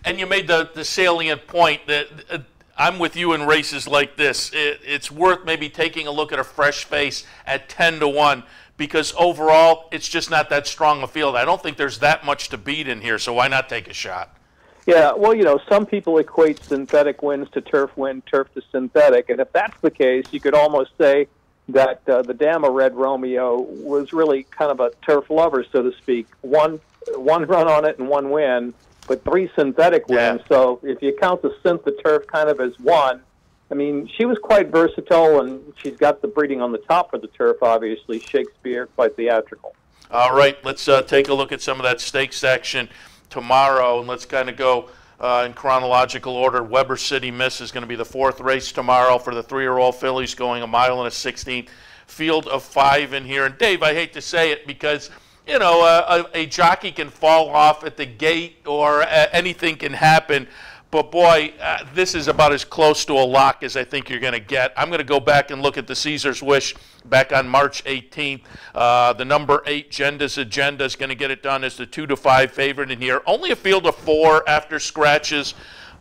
And you made the the salient point that. Uh, I'm with you in races like this. It, it's worth maybe taking a look at a fresh face at 10 to 1 because overall it's just not that strong a field. I don't think there's that much to beat in here, so why not take a shot? Yeah, well, you know, some people equate synthetic wins to turf win, turf to synthetic, and if that's the case, you could almost say that uh, the Dama Red Romeo was really kind of a turf lover, so to speak. One one run on it and one win, but three synthetic wins. Yeah. So if you count the synth the turf kind of as one, I mean, she was quite versatile, and she's got the breeding on the top for the turf, obviously. Shakespeare, quite theatrical. All right, let's uh, take a look at some of that stakes action tomorrow, and let's kind of go uh, in chronological order. Weber City Miss is going to be the fourth race tomorrow for the three-year-old fillies going a mile and a 16th. Field of five in here. And Dave, I hate to say it because you know uh, a, a, jockey can fall off at the gate or uh, anything can happen. But boy, uh, this is about as close to a lock as I think you're going to get. I'm going to go back and look at the Caesar's Wish back on March 18th. Uh, the number eight, Jenda's Agenda, is going to get it done as the two to five favorite in here. Only a field of four after scratches.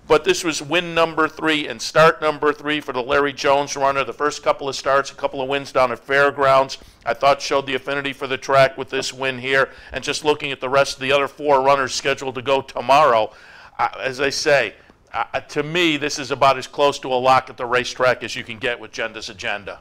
But this was win number three and start number three for the Larry Jones runner. The first couple of starts, a couple of wins down at Fairgrounds, I thought showed the affinity for the track with this win here. And just looking at the rest of the other four runners scheduled to go tomorrow, uh, as I say, uh, to me, this is about as close to a lock at the racetrack as you can get with Jenda's agenda.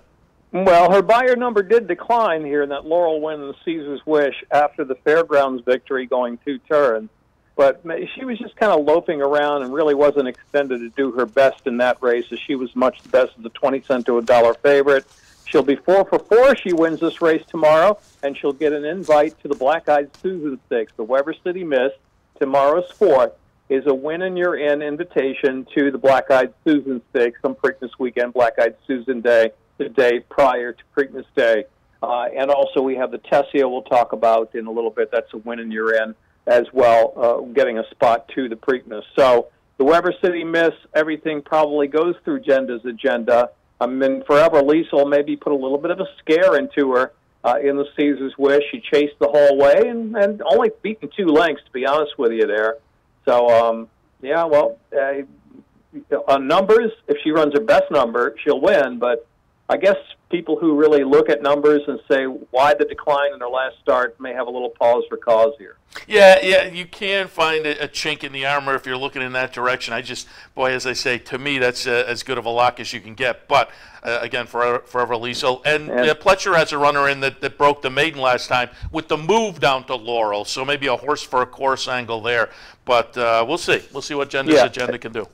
Well, her Beyer number did decline here in that Laurel win in the Caesar's Wish after the Fairgrounds victory going two turns. But she was just kind of loafing around and really wasn't extended to do her best in that race as she was much the best of the 20 cent to a dollar favorite. She'll be four for four. She wins this race tomorrow, and she'll get an invite to the Black Eyed Susan Stakes, the Weber City Miss, tomorrow's fourth is a win and you're in invitation to the Black Eyed Susan Stakes on Preakness weekend, Black Eyed Susan Day, the day prior to Preakness Day. Uh, and also we have the Tessia we'll talk about in a little bit. That's a win and you're in as well, uh, getting a spot to the Preakness. So the Weber City Miss, everything probably goes through Jenda's agenda. I mean, Forever Lisa will maybe put a little bit of a scare into her uh, in the Caesar's Wish. She chased the whole way and, and only beaten two lengths, to be honest with you there. So, um, yeah, well, uh, on numbers, if she runs her best number, she'll win. But I guess people who really look at numbers and say why the decline in their last start may have a little pause for cause here. Yeah, yeah, you can find a, a chink in the armor if you're looking in that direction. I just, boy, as I say, to me, that's uh, as good of a lock as you can get. But uh, again, forever, forever Liesel. And uh, Pletcher has a runner in that, that broke the maiden last time with the move down to Laurel. So maybe a horse for a course angle there. But uh, we'll see. We'll see what Jenda's yeah. agenda can do.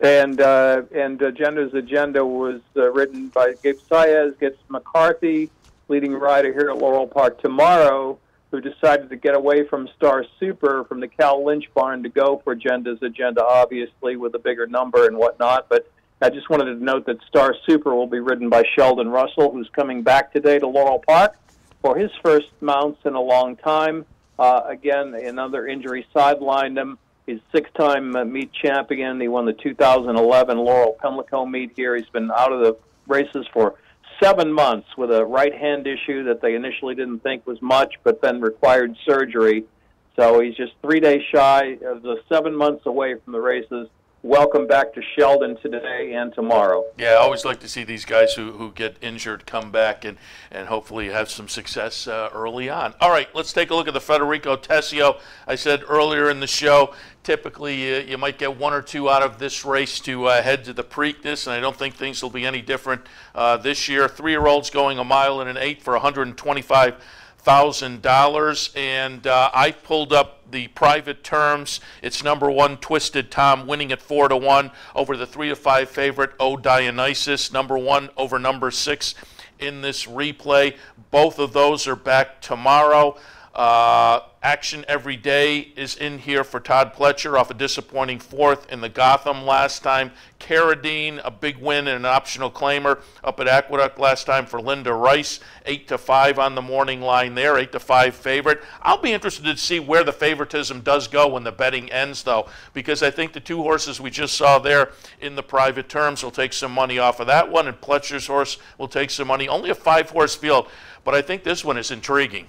And uh, and Jenda's agenda was uh, written by Gabe Saez, gets McCarthy, leading rider here at Laurel Park tomorrow, who decided to get away from Star Super from the Cal Lynch barn to go for Agenda's agenda, obviously with a bigger number and whatnot. But I just wanted to note that Star Super will be ridden by Sheldon Russell, who's coming back today to Laurel Park for his first mounts in a long time. Uh, again, another injury sidelined him. He's six-time uh, meet champion. He won the 2011 Laurel Pimlico meet here. He's been out of the races for seven months with a right hand issue that they initially didn't think was much, but then required surgery. So he's just three days shy of the seven months away from the races welcome back to Sheldon today and tomorrow. Yeah, I always like to see these guys who, who get injured come back and, and hopefully have some success uh, early on. All right, let's take a look at the Federico Tesio. I said earlier in the show, typically uh, you might get one or two out of this race to uh, head to the Preakness, and I don't think things will be any different uh, this year. Three-year-olds going a mile and an eight for 125 thousand dollars and uh, I pulled up the private terms it's number one Twisted Tom winning at four to one over the three to five favorite O Dionysus number one over number six in this replay. Both of those are back tomorrow. Uh, action every day is in here for Todd Pletcher off a disappointing fourth in the Gotham last time. Carradine, a big win and an optional claimer up at Aqueduct last time for Linda Rice. Eight to five on the morning line there, eight to five favorite. I'll be interested to see where the favoritism does go when the betting ends, though, because I think the two horses we just saw there in the private terms will take some money off of that one, and Pletcher's horse will take some money. Only a five horse field, but I think this one is intriguing.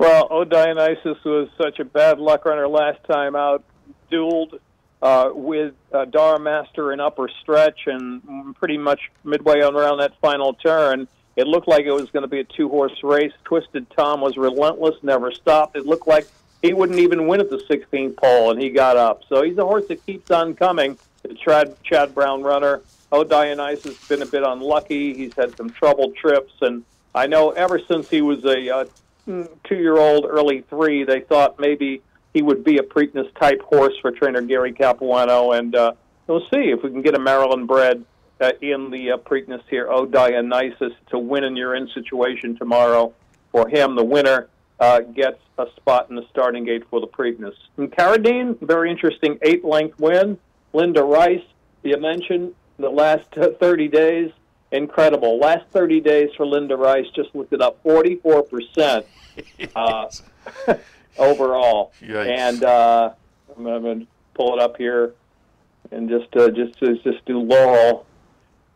Well, O Dionysus was such a bad luck runner last time out, dueled uh, with uh, Darmaster in upper stretch, and pretty much midway around that final turn, it looked like it was going to be a two-horse race. Twisted Tom was relentless, never stopped. It looked like he wouldn't even win at the 16th pole, and he got up. So he's a horse that keeps on coming. Chad, Chad Brown runner. O Dionysus has been a bit unlucky. He's had some troubled trips, and I know ever since he was a uh, two-year-old, early three, they thought maybe he would be a Preakness type horse for trainer Gary Capuano, and uh, we'll see if we can get a Maryland bred uh, in the uh, Preakness here. Oh, Dionysus, a win and you're in situation tomorrow for him. The winner uh, gets a spot in the starting gate for the Preakness. And Carradine, very interesting eight-length win. Linda Rice, you mentioned the last uh, 30 days incredible. Last 30 days for Linda Rice, just looked it up, 44% uh, overall. Yikes. And uh, I'm, going to pull it up here and just uh, just just do Laurel.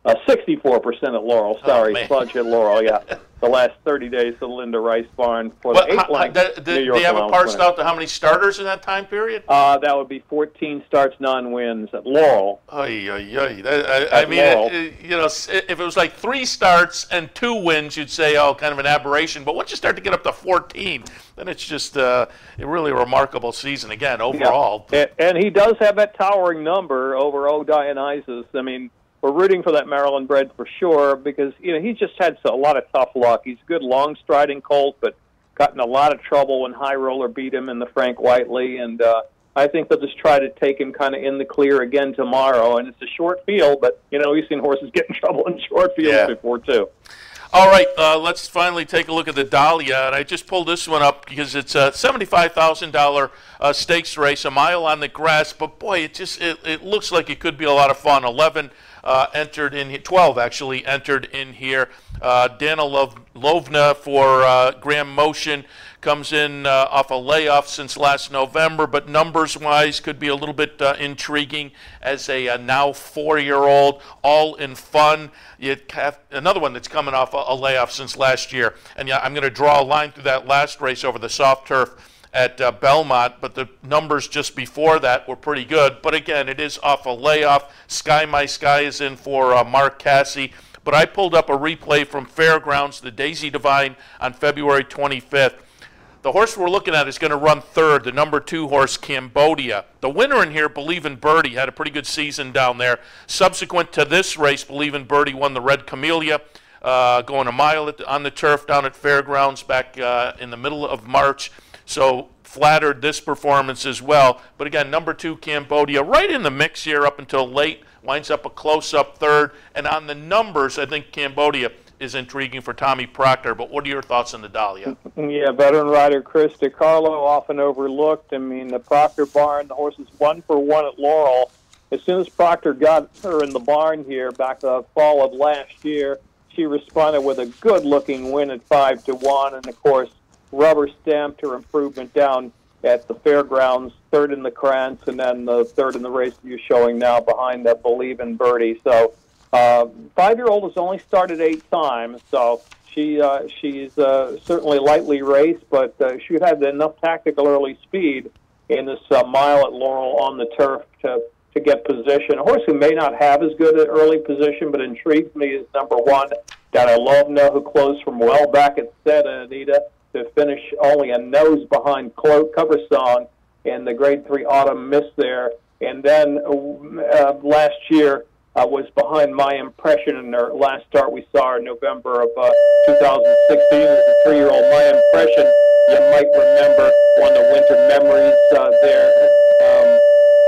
Uh, 64% at Laurel. Sorry, man. Fudge at Laurel. Yeah, the last 30 days of Linda Rice Barn for What, the eighth how- line. did, did New York they have allowance parsed winner. out to how many starters in that time period? Uh, that would be 14 starts, none wins at Laurel. Ay, ay, ay. That- I, I mean, it- it- you know, if it was like three starts and two wins, you'd say, oh, kind of an aberration. But once you start to get up to 14, then it's just uh, a really remarkable season again overall. And, and he does have that towering number over O Dionysus. I mean, we're rooting for that Maryland bred for sure because you know he's just had a lot of tough luck. He's a good long striding colt, but got in a lot of trouble when High Roller beat him in the Frank Whiteley, and uh, I think they'll just try to take him kind of in the clear again tomorrow. And it's a short field, but you know we've seen horses get in trouble in short fields Yeah. before too. All right, uh, let's finally take a look at the Dahlia, and I just pulled this one up because it's a seventy-five thousand dollar uh, stakes race, a mile on the grass. But boy, it just it, it looks like it could be a lot of fun. Eleven uh, entered in here, twelve actually entered in here. Uh, Dana Lovna for uh, Graham Motion comes in uh, off a layoff since last November, but numbers-wise could be a little bit uh, intriguing as a, uh now four-year-old, all in fun. You have another one that's coming off a, a layoff since last year, and yeah, I'm going to draw a line through that last race over the soft turf at uh, Belmont, but the numbers just before that were pretty good. But again, it is off a layoff. Sky My Sky is in for uh, Mark Casse. But I pulled up a replay from Fairgrounds, the Daisy Divine, on February 25th. The horse we're looking at is going to run third, the number two horse, Cambodia. The winner in here, Believe in Birdie, had a pretty good season down there. Subsequent to this race, Believe in Birdie won the Red Camellia, uh, going a mile the, on the turf down at Fairgrounds back uh, in the middle of March. So flattered this performance as well. But again, number two, Cambodia, right in the mix here up until late, winds up a close-up third. And on the numbers, I think Cambodia is intriguing for Tommy Proctor. But what are your thoughts on the Dahlia? Yeah, veteran rider Chris DeCarlo, often overlooked. I mean, the Proctor barn, the horse is one for one at Laurel. As soon as Proctor got her in the barn here back the fall of last year, she responded with a good-looking win at five to one, and of course, rubber stamped her improvement down at the fairgrounds, third in the Krantz, and then the third in the race you're showing now behind that Believe in Birdie. So, uh, five-year-old has only started eight times, so she uh, she's uh, certainly lightly raced, but uh, she had enough tactical early speed in this uh, mile at Laurel on the turf to to get position. A horse who may not have as good an early position, but intrigues me is number one, Donna Lovna, who closed from well back at set, Anita, to finish only a nose behind Clo- Cover Song in the Grade Three Autumn Miss there, and then uh, last year uh, was behind my impression in her last start we saw in November of uh, 2016 as a three-year-old. My impression, you might remember, won the Winter Memories uh, there um,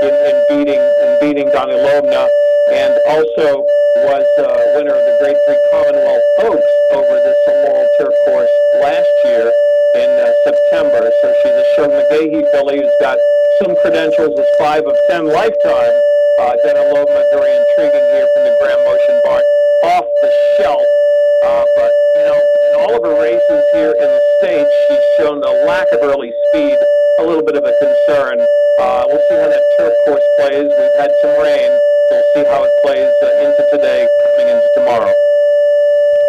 in, in beating in beating Donnie Lobna, and also was uh, winner of the Grade 3 Commonwealth Oaks over this Laurel Turf course last year in uh, September. So she's a Sean McGahey filly who's got some credentials as 5 of 10 lifetime. Uh, Dana Loma, very intriguing here from the Graham Motion Barn off the shelf. Uh, but, you know, in all of her races here in the States, she's shown a lack of early speed, a little bit of a concern. Uh, we'll see how that turf course plays. We've had some rain. We'll see how it plays uh, into today, coming into tomorrow.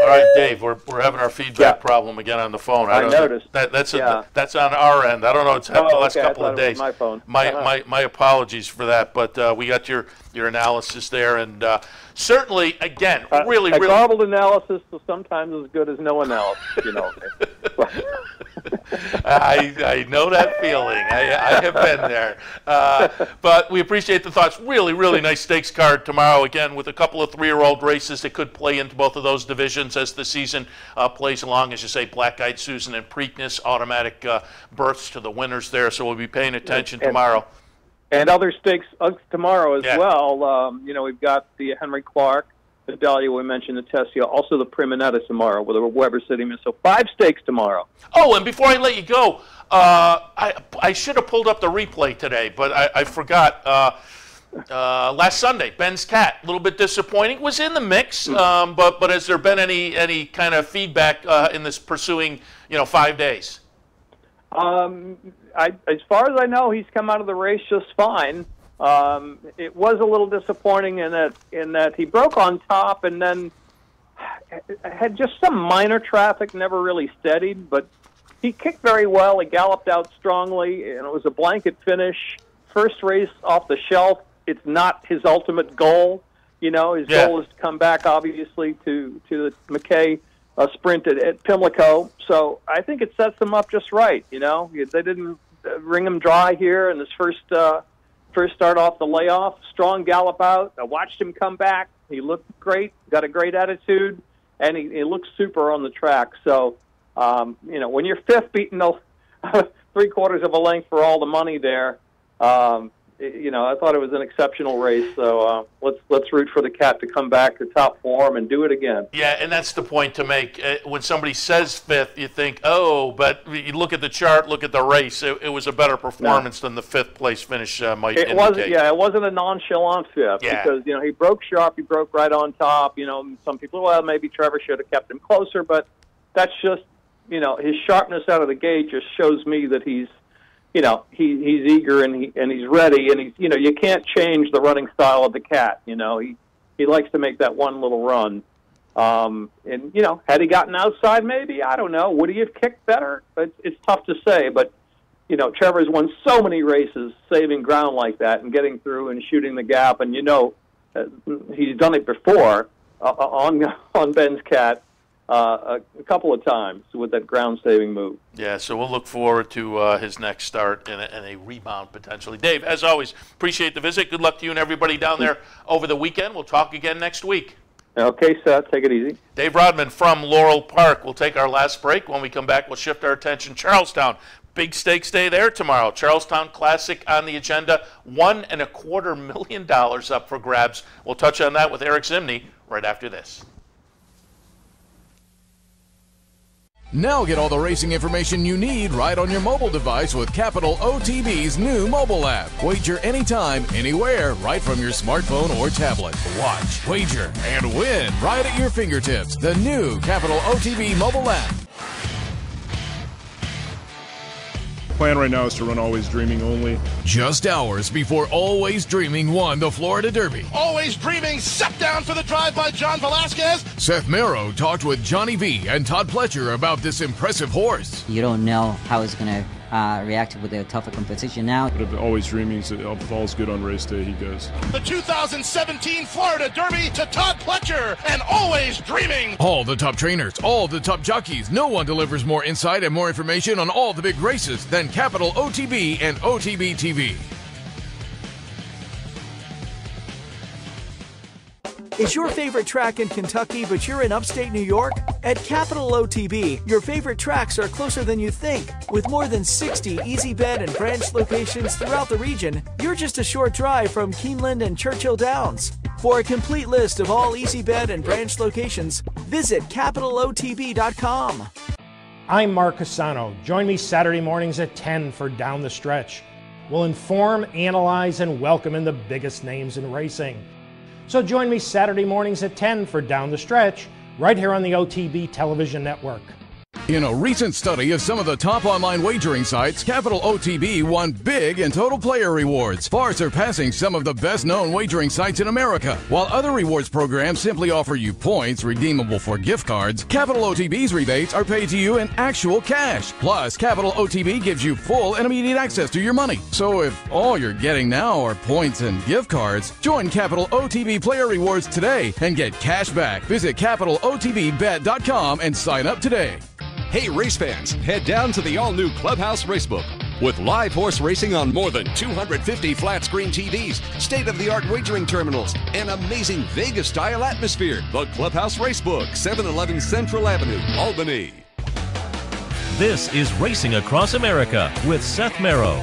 All right, Dave, we're, we're having our feedback problem again on the phone. I don't- noticed. That, that's, a- Yeah. that's on our end. I don't know, it's happened the Oh, last okay, I couple of days. my phone. My, Uh-huh. my, my apologies for that, but uh, we got your, your analysis there. And uh, certainly, again, really, a really. garbled analysis is sometimes as good as no analysis, you know. I, I know that feeling. I, I have been there. Uh, but we appreciate the thoughts. Really, really nice stakes card tomorrow, again, with a couple of three year old races that could play into both of those divisions as the season uh, plays along. As you say, Black Eyed Susan and Preakness, automatic uh, berths to the winners there. So we'll be paying attention And- tomorrow. And other stakes uh, tomorrow as Yeah. well. Um, you know, we've got the Henry Clark, the Dahlia we mentioned, the Tessia, also the Primonetta tomorrow with the Weber City Miss. So five stakes tomorrow. Oh, and before I let you go, uh, I, I should have pulled up the replay today, but I, I forgot. Uh, uh, last Sunday, Ben's cat, a little bit disappointing, was in the mix. Um, but but has there been any any kind of feedback uh, in this pursuing you know five days? Um, I, as far as I know, he's come out of the race just fine. Um, it was a little disappointing in that in that he broke on top and then had just some minor traffic, never really steadied, but he kicked very well. He galloped out strongly, and it was a blanket finish. First race off the shelf. It's not his ultimate goal. You know, his Yeah. goal is to come back, obviously, to to the McKay uh, sprint at, at Pimlico. So I think it sets them up just right. You know, they didn't uh, wring him dry here in this first uh, first start off the layoff. Strong gallop out. I watched him come back. He looked great. Got a great attitude, and he, he looked super on the track. So um, you know, when you're fifth, beating those three quarters of a length for all the money there. Um, you know, I thought it was an exceptional race. So uh, let's let's root for the cat to come back to top form and do it again. Yeah, and that's the point to make. Uh, when somebody says fifth, you think, oh, but you look at the chart, look at the race. It, it was a better performance than the fifth place finish uh, might It indicate. wasn't, yeah, it wasn't a nonchalant fifth Yeah. because you know he broke sharp, he broke right on top. You know, some people, well, maybe Trevor should have kept him closer, but that's just, you know, his sharpness out of the gate just shows me that he's, you know, he he's eager and he and he's ready, and he's, you know, you can't change the running style of the cat. You know, he he likes to make that one little run. Um, and you know, had he gotten outside, maybe I don't know, would he have kicked better? It's, it's tough to say, but you know, Trevor's won so many races saving ground like that and getting through and shooting the gap, and you know, uh, he's done it before uh, on on Ben's cat uh, a, a couple of times with that ground saving move. Yeah, so we'll look forward to uh, his next start and a, and a rebound potentially. Dave, as always, appreciate the visit. Good luck to you and everybody down there over the weekend. We'll talk again next week. Okay, Seth, take it easy. Dave Rodman from Laurel Park. We'll take our last break. When we come back, we'll shift our attention Charles Town. Big stakes day there tomorrow. Charles Town Classic on the agenda. One and a quarter million dollars up for grabs. We'll touch on that with Eric Zimny right after this. Now get all the racing information you need right on your mobile device with Capital OTB's new mobile app. Wager anytime, anywhere, right from your smartphone or tablet. Watch, wager, and win right at your fingertips. The new Capital OTB mobile app. Plan right now is to run Always Dreaming only. Just hours before Always Dreaming won the Florida Derby. Always dreaming, set down for the drive by John Velazquez. Seth Merrow talked with Johnny V and Todd Pletcher about this impressive horse. You don't know how it's going to uh, react with the tougher competition now. But if Always Dreaming is- if all's good on race day, he goes. The 2017 Florida Derby to Todd Pletcher and always dreaming. All the top trainers, all the top jockeys. No one delivers more insight and more information on all the big races than Capital OTB and OTB TV. Is your favorite track in Kentucky, but you're in upstate New York? At Capital OTB, your favorite tracks are closer than you think. With more than 60 EasyBet and branch locations throughout the region, you're just a short drive from Keeneland and Churchill Downs. For a complete list of all EasyBet and branch locations, visit capitalotb.com. I'm Mark Cusano. Join me Saturday mornings at 10 for Down the Stretch. We'll inform, analyze, and welcome in the biggest names in racing. So join me Saturday mornings at 10 for Down the Stretch, right here on the OTB Television Network. In a recent study of some of the top online wagering sites, Capital OTB won big in total player rewards, far surpassing some of the best known wagering sites in America. While other rewards programs simply offer you points redeemable for gift cards, Capital OTB's rebates are paid to you in actual cash. Plus, Capital OTB gives you full and immediate access to your money. So if all you're getting now are points and gift cards, join Capital OTB Player Rewards today and get cash back. Visit CapitalOTBBet.com and sign up today. Hey, race fans, head down to the all new Clubhouse Racebook. With live horse racing on more than 250 flat screen TVs, state of the art wagering terminals, and amazing Vegas style atmosphere. The Clubhouse Racebook, 711 Central Avenue, Albany. This is Racing Across America with Seth Merrow.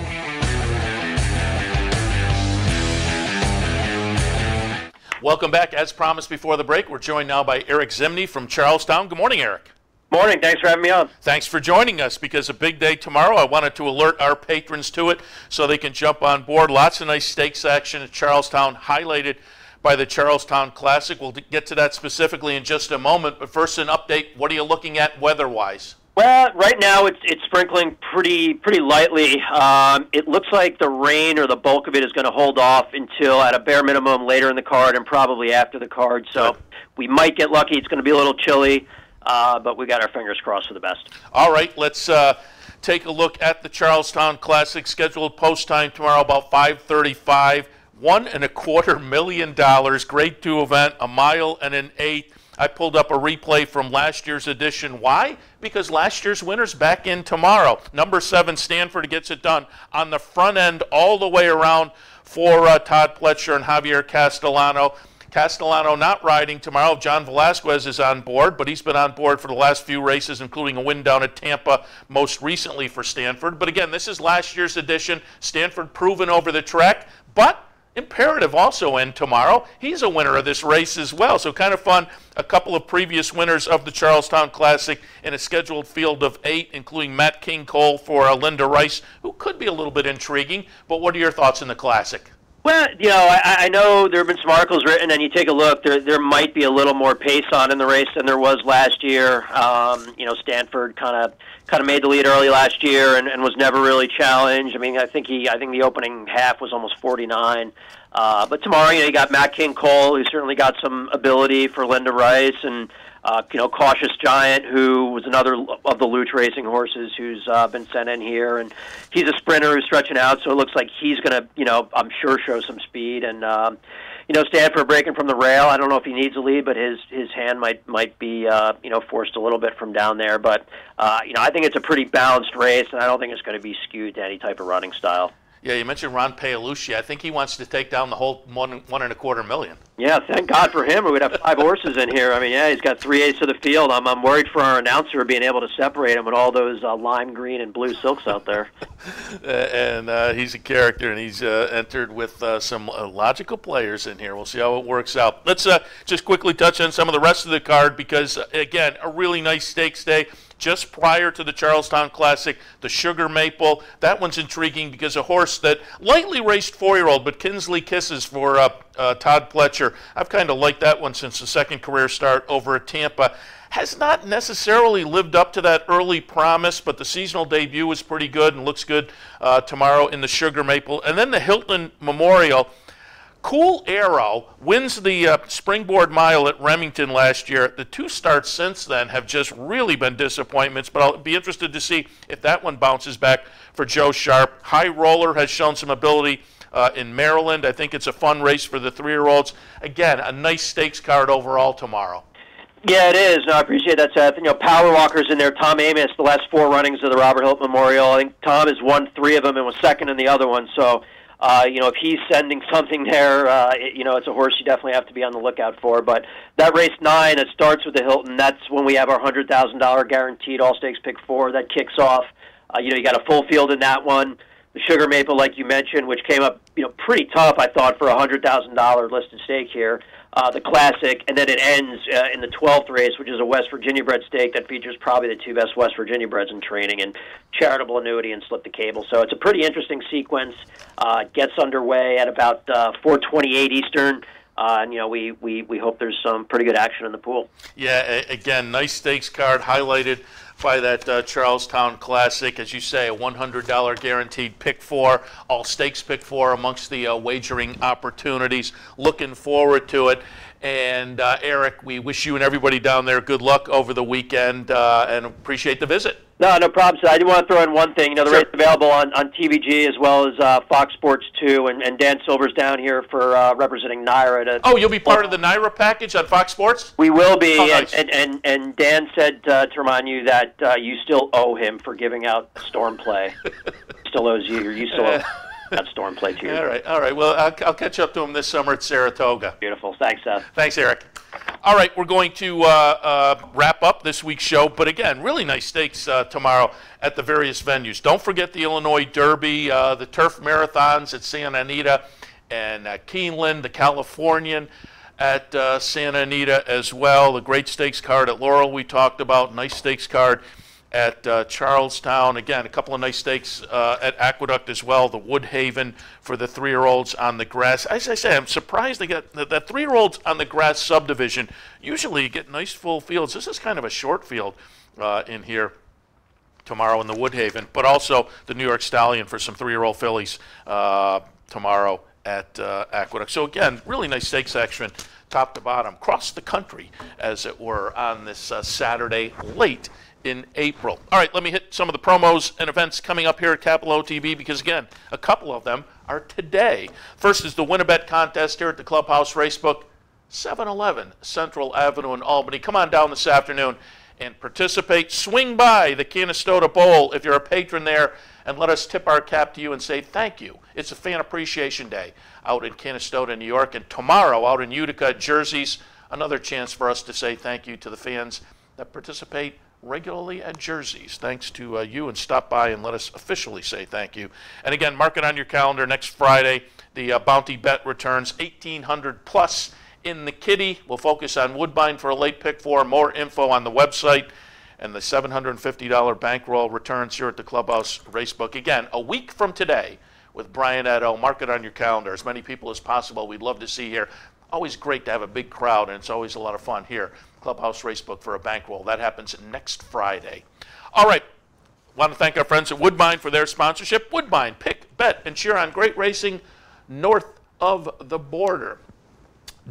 Welcome back. As promised before the break, we're joined now by Eric Zimny from Charles Town. Good morning, Eric. Morning. Thanks for having me on. Thanks for joining us because a big day tomorrow. I wanted to alert our patrons to it so they can jump on board. Lots of nice stakes action at Charles Town, highlighted by the Charles Town Classic. We'll get to that specifically in just a moment. But first, an update. What are you looking at weather-wise? Well, right now it's it's sprinkling pretty pretty lightly. Um, it looks like the rain or the bulk of it is going to hold off until at a bare minimum later in the card and probably after the card. So Good. we might get lucky. It's going to be a little chilly, uh, but we got our fingers crossed for the best. All right, let's uh, take a look at the Charles Town Classic. Scheduled post time tomorrow about 5:35. One and a quarter million dollars. Grade two event, a mile and an eighth. I pulled up a replay from last year's edition. Why? Because last year's winner's back in tomorrow. Number seven, Stanford gets it done on the front end all the way around for uh, Todd Pletcher and Javier Castellano. Castellano not riding tomorrow. John Velazquez is on board, but he's been on board for the last few races, including a win down at Tampa most recently for Stanford. But again, this is last year's edition. Stanford proven over the track, but Imperative also in tomorrow. He's a winner of this race as well. So kind of fun. A couple of previous winners of the Charles Town Classic in a scheduled field of eight, including Matt King Coal for uh, Linda Rice, who could be a little bit intriguing. But what are your thoughts in the Classic? Well, you know, I, I know there have been some articles written, and you take a look. There, there might be a little more pace on in the race than there was last year. Um, you know, Stanford kind of kind of made the lead early last year and, and was never really challenged. I mean, I think he, I think the opening half was almost 49. Uh, but tomorrow, you know, you got Matt King Coal, who certainly got some ability for Linda Rice, and uh, you know, Cautious Giant, who was another of the Loooch Racing horses who's uh, been sent in here, and he's a sprinter who's stretching out, so it looks like he's going to, you know, I'm sure show some speed. And um, you know, Stanford breaking from the rail. I don't know if he needs a lead, but his his hand might might be, uh, you know, forced a little bit from down there. But uh, you know, I think it's a pretty balanced race, and I don't think it's going to be skewed to any type of running style. Yeah, you mentioned Ron Paolucci. I think he wants to take down the whole one one and a quarter million. Yeah, thank God for him. We would have five horses in here. I mean, yeah, he's got three eighths of the field. I'm I'm worried for our announcer being able to separate him with all those uh, lime green and blue silks out there. uh, and uh, he's a character, and he's uh, entered with uh, some uh, logical players in here. We'll see how it works out. Let's just quickly touch on some of the rest of the card because, again, a really nice stakes day just prior to the Charles Town Classic, the Sugar Maple. That one's intriguing because a horse that lightly raced four-year-old, but Kinsley Kisses for uh, uh, Todd Pletcher. I've kind of liked that one since the second career start over at Tampa. Has not necessarily lived up to that early promise, but the seasonal debut was pretty good and looks good uh, tomorrow in the Sugar Maple. And then the Hilton Memorial. Cool Arrow wins the uh, Springboard Mile at Remington last year. The two starts since then have just really been disappointments, but I'll be interested to see if that one bounces back for Joe Sharp. High Roller has shown some ability uh, in Maryland. I think it's a fun race for the three year olds. Again, a nice stakes card overall tomorrow. Yeah, it is. No, I appreciate that, Seth. You know, Power Walker's in there. Tom Amoss, the last four runnings of the Robert Hilton Memorial. I think Tom has won three of them and was second in the other one. So uh, you know, if he's sending something there, uh, it, you know, it's a horse you definitely have to be on the lookout for. But that race nine, it starts with the Hilton. That's when we have our hundred thousand dollar guaranteed all stakes pick four. That kicks off. Uh, you know, you got a full field in that one. the Sugar Maple, like you mentioned, which came up you know pretty tough, I thought, for a hundred thousand dollar listed stake here. Uh, the Classic, and then it ends uh, in the 12th race, which is a West Virginia bred stake that features probably the two best West Virginia breds in training, and Charitable Annuity and Slip the Cable. So it's a pretty interesting sequence. Uh, gets underway at about uh, 4:28 Eastern. Uh, and you know we, we, we hope there's some pretty good action in the pool. Yeah, again, nice stakes card highlighted by that uh, Charles Town Classic. As you say, a $100 guaranteed pick four, all stakes pick four amongst the uh, wagering opportunities. Looking forward to it. And uh, Eric, we wish you and everybody down there good luck over the weekend uh, and appreciate the visit. No, no problem. So I do want to throw in one thing. You know, the race available on, on TVG as well as uh, Fox Sports 2, and, and Dan Silver's down here for uh, representing NYRA. To, Oh, you'll be part of the NYRA package on Fox Sports? We will be, Oh, nice. and, and, and, and Dan said uh, to remind you that uh, you still owe him for giving out Storm Play. still owes you. You still owe that Storm Play to you. All right, all right. Well, I'll, I'll catch up to him this summer at Saratoga. Beautiful. Thanks, Seth. Thanks, Eric. All right, we're going to uh, uh, wrap up this week's show, but again, really nice stakes uh, tomorrow at the various venues. Don't forget the Illinois Derby, uh, the turf marathons at Santa Anita, and uh, Keeneland, the Californian at uh, Santa Anita as well. The great stakes card at Laurel we talked about, nice stakes card at uh, Charles Town. Again, a couple of nice stakes uh, at Aqueduct as well. The Woodhaven for the three-year-olds on the grass. As I say, I'm surprised they got that, that three-year-olds on the grass subdivision. Usually, you get nice full fields. This is kind of a short field uh, in here tomorrow in the Woodhaven, but also the New York Stallion for some three-year-old fillies uh, tomorrow at uh, Aqueduct. So again, really nice stakes action, top to bottom, across the country, as it were, on this uh, Saturday late in April. All right, let me hit some of the promos and events coming up here at Capital OTB because again, a couple of them are today. First is the Winnebet contest here at the Clubhouse Racebook, 711 Central Avenue in Albany. Come on down this afternoon and participate. Swing by the Canastota Bowl if you're a patron there and let us tip our cap to you and say thank you. It's a fan appreciation day out in Canastota, New York, and tomorrow out in Utica, Jerseys, another chance for us to say thank you to the fans that participate regularly at Jerseys. Thanks to uh, you and stop by and let us officially say thank you. And again, mark it on your calendar next Friday. The uh, Bounty Bet returns 1800 plus in the kitty. We'll focus on Woodbine for a late pick for more info on the website. And the $750 bankroll returns here at the Clubhouse Racebook. Again, a week from today with Brian Nadeau. Mark it on your calendar. As many people as possible we'd love to see here. Always great to have a big crowd, and it's always a lot of fun here. Clubhouse Racebook for a bankroll. That happens next Friday. All right. Want to thank our friends at Woodbine for their sponsorship. Woodbine, pick, bet, and cheer on great racing north of the border.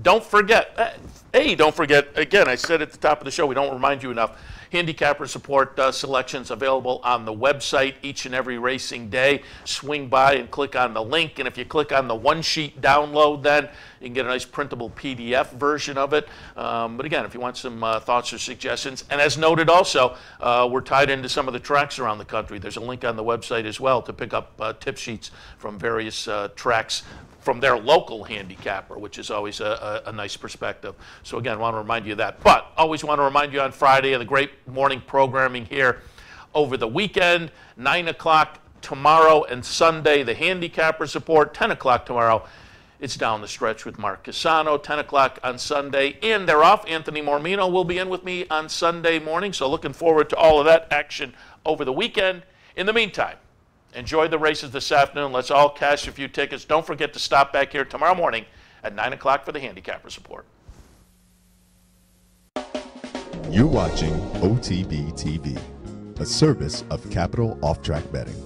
Don't forget, uh, hey, don't forget, again, I said at the top of the show, we don't remind you enough. Handicapper support uh, selections available on the website each and every racing day. Swing by and click on the link. And if you click on the one sheet download, then you can get a nice printable PDF version of it. Um, but again, if you want some uh, thoughts or suggestions, and as noted also, uh, we're tied into some of the tracks around the country. There's a link on the website as well to pick up uh, tip sheets from various uh, tracks from their local handicapper, which is always a, a, a, nice perspective. So again, I want to remind you of that. But always want to remind you on Friday of the great morning programming here over the weekend, 9 o'clock tomorrow and Sunday, the handicapper support, 10 o'clock tomorrow. It's down the stretch with Mark Cusano, 10 o'clock on Sunday. And they're off. Anthony Mormino will be in with me on Sunday morning. So looking forward to all of that action over the weekend. In the meantime, Enjoy the races this afternoon. Let's all cash a few tickets. Don't forget to stop back here tomorrow morning at 9 o'clock for the handicapper support. You're watching OTB TV, a service of Capital Off Track Betting.